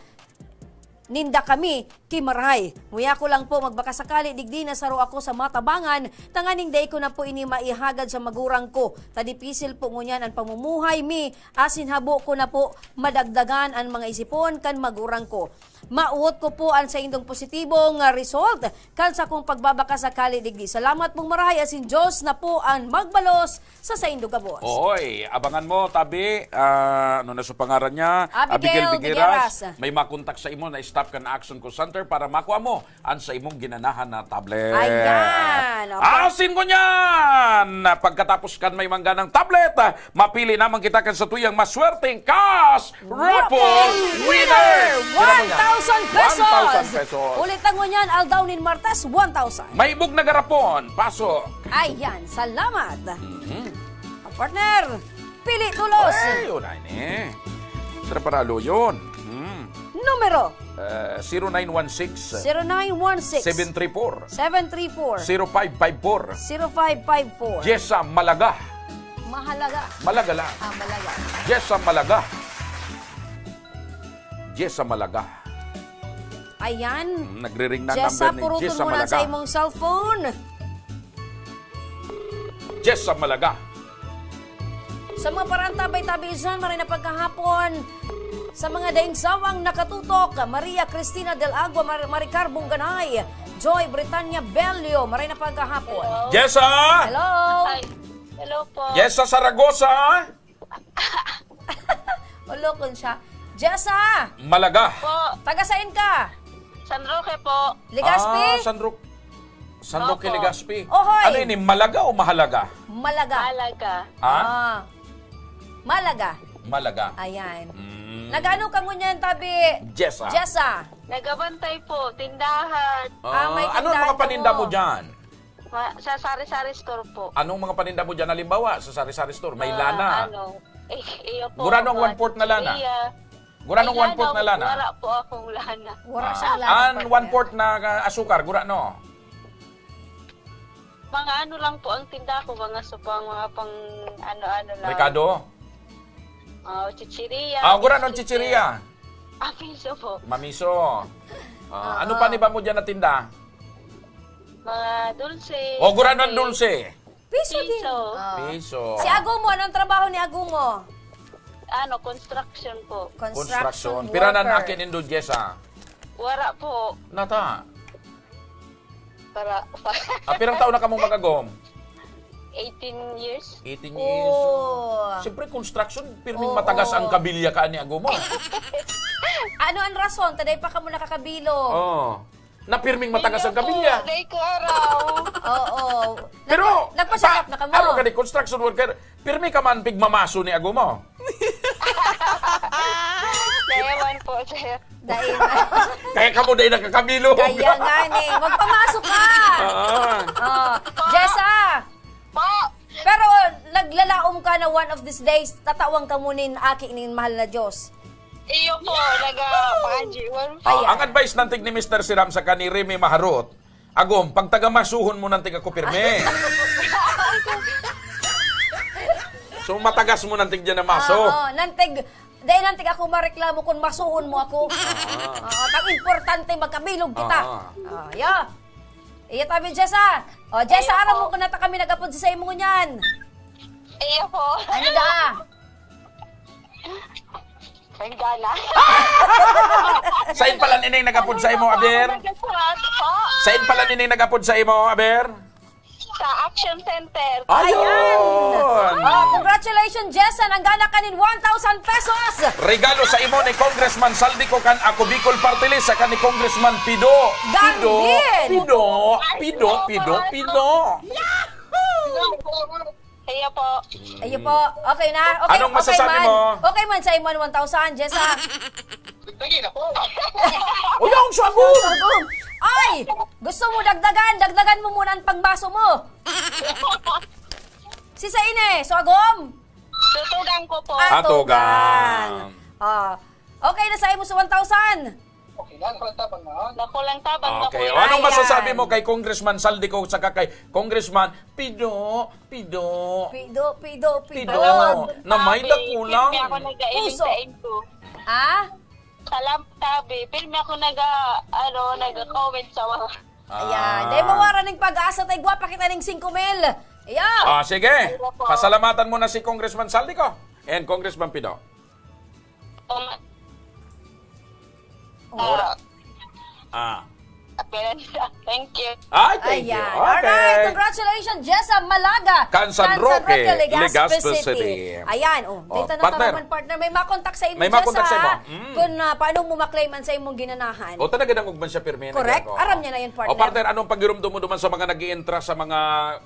S4: ninda kami kimaray. Muya ko lang po magbakasakali digdi na saro ako sa matabangan tanganing day ko na po ini maihagad sa magurang ko. Tadipisil po ngunyan ang pamumuhay mi asin habo ko na po madagdagan ang mga isipon kan magurang ko. Mauot ko po ang sa indong positibong result kan sa kong pagbabakasakali digdi. Salamat pong maray asin Diyos na po ang magbalos sa sa indong kabos.
S5: Oy, abangan mo, tabi, ah, ano na sa pangaran niya?
S4: Abigail Bigueras.
S5: May makontak sa imo na Stop Can Action Call Center para makuha mo ang sa imong ginanahan na tablet.
S4: Ayan, okay.
S5: Asin ko niyan! Pagkatapos kan may mangganang tablet, mapili naman kita kan sa tuyang maswerteng cash raffle winner! Sino mo yan?
S4: 1,000 pesos!
S5: 1,000 pesos.
S4: Ulit ang ngunyan, Aldaunin Martes, 1,000.
S5: May bug na garapon. Pasok.
S4: Ayan, salamat.
S5: Mhm.
S4: Ang partner, pili tulos.
S5: Ay, yun ay ni. Tara paralo yun. Hmm.
S4: Numero,
S5: Uh, 0916
S4: 0916
S5: 734
S4: 734
S5: 0554
S4: 0554.
S5: Jessa Malaga.
S4: Mahalaga.
S5: Malaga lang.
S4: Ah, malaga.
S5: Jessa Malaga. Jessa Malaga.
S4: Ayan.
S5: Hmm, Nagre-ring na
S4: Jessa,
S5: number ni Jessa
S4: mo na
S5: Malaga.
S4: sa imong cellphone.
S5: Jessa Malaga.
S4: Sa mga parang tabay-tabay dyan, maray na pagkahapon. Sa mga dainsawang nakatutok, Maria Cristina Del Agua, Mar- Maricar Bunganay, Joy Britannia Bellio, maray na pagkahapon.
S5: Jessa!
S4: Hello!
S25: Hello po.
S5: Jessa Saragosa. [laughs]
S4: Ulokon siya. Jessa!
S5: Malaga.
S25: Po.
S4: Taga saan ka?
S25: San Roque po.
S4: Legazpi?
S5: Ah, San Roque. San Roque
S25: Opo.
S5: Legazpi.
S4: Ohoy!
S5: Ano yun, Malaga o Mahalaga?
S4: Malaga.
S25: Malaga.
S5: Ha?
S4: Ah. Malaga.
S5: Malaga.
S4: Ayan.
S5: Mm.
S4: Nagano ka ngunyan, tabi?
S5: Jessa.
S4: Jessa.
S25: Nagabantay po. Tindahan.
S5: Ah,
S4: may
S5: ano ang mga paninda
S4: mo.
S5: mo dyan?
S25: Ma- sa sari-sari store po.
S5: Anong mga paninda mo dyan? Halimbawa, sa sari-sari store, may
S25: Mga
S5: lana.
S25: Ano, eh, iyo po.
S5: Gurano ang
S25: mga
S5: one-fourth na lana?
S25: chichirya.
S5: Gurano ang
S25: Ay,
S5: one-fourth na lana?
S25: Wala po akong lana.
S4: Wala
S5: Ah, An one-fourth na uh, asukar, gurano?
S25: Mga ano lang po ang tinda ko. Mga supang, mga pang ano-ano lang.
S5: Ricardo?
S25: Ah, chichiriya.
S5: Ah, gurano ang chichiria?
S25: Ah, piso po.
S5: Mamiso. Ah, ano pa ni ba mo dyan na tinda?
S25: Mga dulce.
S5: O, gurano ang dulce?
S4: Piso, din.
S25: Piso.
S4: Ah.
S5: Piso.
S4: Si Agumo, anong trabaho ni Agumo?
S25: Ano, construction po.
S5: Construction. Piranan akin indo, Jessa.
S25: Wara po.
S5: Nata.
S25: Para,
S5: Ah, pirang taon na ka mong magagom?
S25: 18 years.
S5: 18 years.
S4: Oh.
S5: Siyempre, construction, pirming
S4: Oo.
S5: matagas ang kabilya ka ni Agomo. [laughs]
S4: Ano ang rason? Taday pa ka mo nakakabilo.
S5: Oo. Na pirming matagas ang kabilya.
S25: Day ko araw. [laughs]
S4: Oo.
S5: Pero,
S4: Nagpasyakap na ka mo.
S5: Ano ka ni construction worker? Pirmi ka man pigmamaso ni Agomo.
S25: Dayawan po, sir.
S4: Dahil
S5: Kaya ka mo dahil nakakabilo.
S4: Kaya nga ni. Magpamasok ka.
S5: Ah.
S4: Oh. Jessa! Pero naglalaom ka na one of these days, tatawang ka munin aki ning mahal na Diyos.
S25: Iyo po, po.
S5: Ah, ang advice nantig ni Mr. Siram sa kani Remy Maharot, Agom, pag taga-masuhon mo ng tiga ko pirme. [laughs] so matagas mo ng tigyan na maso.
S4: Oo, nantig, dahil nantig ako mareklamo kung masuhon mo ako.
S5: Ah.
S4: Oo, tang importante magkabilog kita.
S5: Ah.
S4: Ah, ya. Iya tabi Jessa. O Jessa, aram mo kung nata kami nagapod sa imo ngunyan.
S25: Iyo po.
S4: Ano da?
S25: Bengala.
S5: Sain pala nining nagapod sa imo, Aber? Sain pala nining nagapod sa imo, Aber?
S25: Sa Action Center.
S5: Ayun!
S4: Oh, congratulations Jessa, nanggana ka nin 1,000 pesos.
S5: Regalo sa imo ni Congressman Saldico kan ako Bicol Party List sa kan ni Congressman Pido. Pido! Pido, Pido, Pido, Pido.
S25: Iyo po.
S4: Ayun po. Okay na? Okay,
S5: Anong
S4: okay
S5: masasabi
S4: man.
S5: mo?
S4: Okay man sa imo 1,000, Jessa.
S5: O [laughs] yung sagot!
S4: Sagom. Ay! Gusto mo dagdagan? Dagdagan mo muna ang pagbaso mo. [laughs] Si Saine, swagom.
S25: Tutugan ko po.
S5: Atugan.
S4: Ah, okay na sa imo sa 1,000.
S25: Dako lang tabang.
S5: Okay,
S25: dako
S5: o anong
S25: lang.
S5: masasabi mo kay Congressman Saldico saka kay Congressman Pido, Pido,
S4: Pido, pido, pido.
S5: Pido, na may dakulang.
S25: Sa ito.
S4: Ah?
S25: Salam tabi. Pilmi ako nag ano, nag-comment sa mga
S4: Ayan, dahil mawara ng pag-asa tayo gwapa kita ng 5 mil. Ayan.
S5: Ah, sige. Pasalamatan mo na si Congressman Saldico and Congressman Pido.
S25: Ora.
S5: Ah. [laughs]
S25: Thank you.
S5: Ay, thank you.
S4: Ayan.
S5: Okay.
S4: Alright, congratulations, Jessa Malaga.
S5: Kansan Roque, Legazpi
S4: City.
S5: City.
S4: Ayan, oh.
S5: Oh,
S4: dito na
S5: partner.
S4: taraman partner. May makontak sa imo,
S5: May makontak sa imo. Mm.
S4: Kung uh, paano mo maklaim man sa imong ginanahan.
S5: O talaga nang ugman siya pirmi.
S4: Correct. Aram niya na yun, partner.
S5: O partner, anong pagirumdum mo duman sa mga nag entra sa mga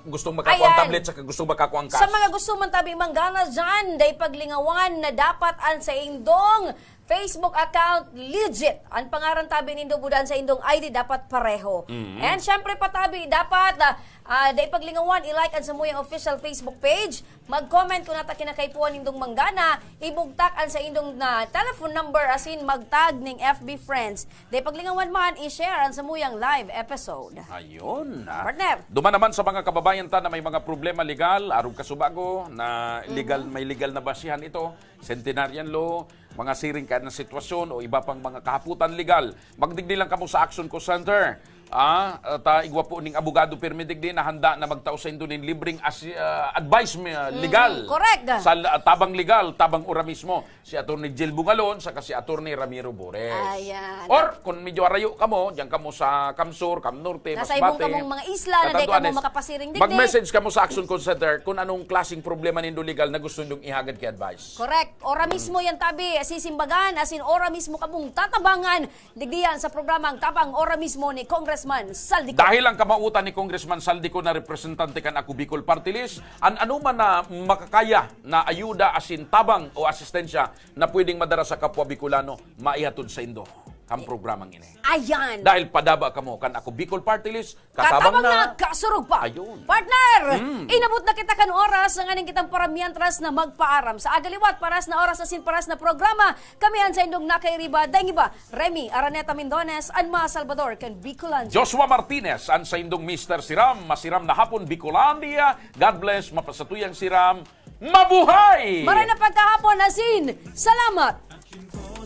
S5: gustong makakuha
S4: Ayan.
S5: tablet sa gustong makakuha cash?
S4: Sa mga gusto man tabi manggana dyan, day paglingawan na dapat an sa indong Facebook account legit. Ang pangaran tabi nindo budan sa indong ID dapat pareho.
S5: Mhm.
S4: And syempre patabi dapat uh, uh, day paglingawan i-like ang sa muyang official Facebook page. Mag-comment kung nata kinakaipuan nindong manggana, ibugtak an sa indong na telephone number asin magtag ning FB friends. Day paglingawan man i-share an sa muyang live episode.
S5: Ayun. ah.
S4: Partner.
S5: Duman naman sa mga kababayan ta na may mga problema legal, arog kasubago, na legal,
S4: Mhm.
S5: may legal na basihan ito, centenarian law, mga siring ka na sitwasyon o iba pang mga kahaputan legal. Magdigdi lang kamo sa Action Co Center. Ah, ta igwa po ning abogado pirmi digdi na handa na magtao sa indo ning libreng as, ah, advice uh, legal.
S4: Mhm, correct.
S5: Sa ah, tabang legal, tabang ura mismo si Attorney Jill Bungalon saka si Attorney Ramiro Bores.
S4: Ayan.
S5: Or kung medyo arayo kamo, diyan kamo sa Kamsur, Kamnorte,
S4: Nasa
S5: Masbate.
S4: ibong kamong mga isla na day kamo makapasiring digdi.
S5: Mag-message ka mo sa Action Call Center kung anong klaseng problema nindo legal na gusto niyong ihagad kay advice.
S4: Correct. Ora mismo yan tabi, sisimbagan, asin ora mismo kabong tatabangan, digdiyan sa programang Tabang Ora mismo ni Congressman Saldico.
S5: Dahil ang kamautan ni Congressman Saldico na representante kan ako Bicol Party List, an ano man na makakaya na ayuda asin tabang o asistensya na pwedeng madara sa kapwa Bicolano, maihatod sa indo ang programang ini.
S4: Ayan.
S5: Dahil padaba ka mo kan ako Bicol Party List,
S4: Katabang
S5: katabang,
S4: na,
S5: na,
S4: kasurog pa.
S5: Ayun.
S4: Partner,
S5: Mm.
S4: inabot na kita kan oras ng aning kitang paramiantras na magpaaram. Sa agaliwat, paras na oras asin paras na programa, kami ang sa indong nakairiba, dahil iba, Remy Araneta Mendones, Anma Salvador, kan Bicolan.
S5: Joshua Martinez, ang sa indong Mr. Siram, masiram na hapon, Bicolandia. God bless, mapasatuyang siram. Mabuhay!
S4: Maray na pagkahapon, asin, salamat!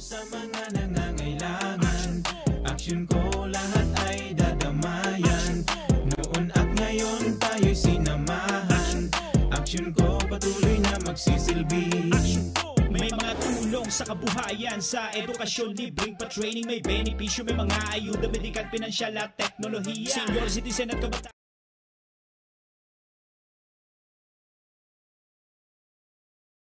S2: sa mga nangangailangan Aksyon ko lahat ay dadamayan. Noon at ngayon tayo'y sinamahan. Aksyon ko patuloy na magsisilbi.
S26: May mga tulong sa kabuhayan Sa edukasyon, libreng pa-training May benepisyo, may mga ayuda Medikal, pinansyal at teknolohiya. Senior citizen at kabataan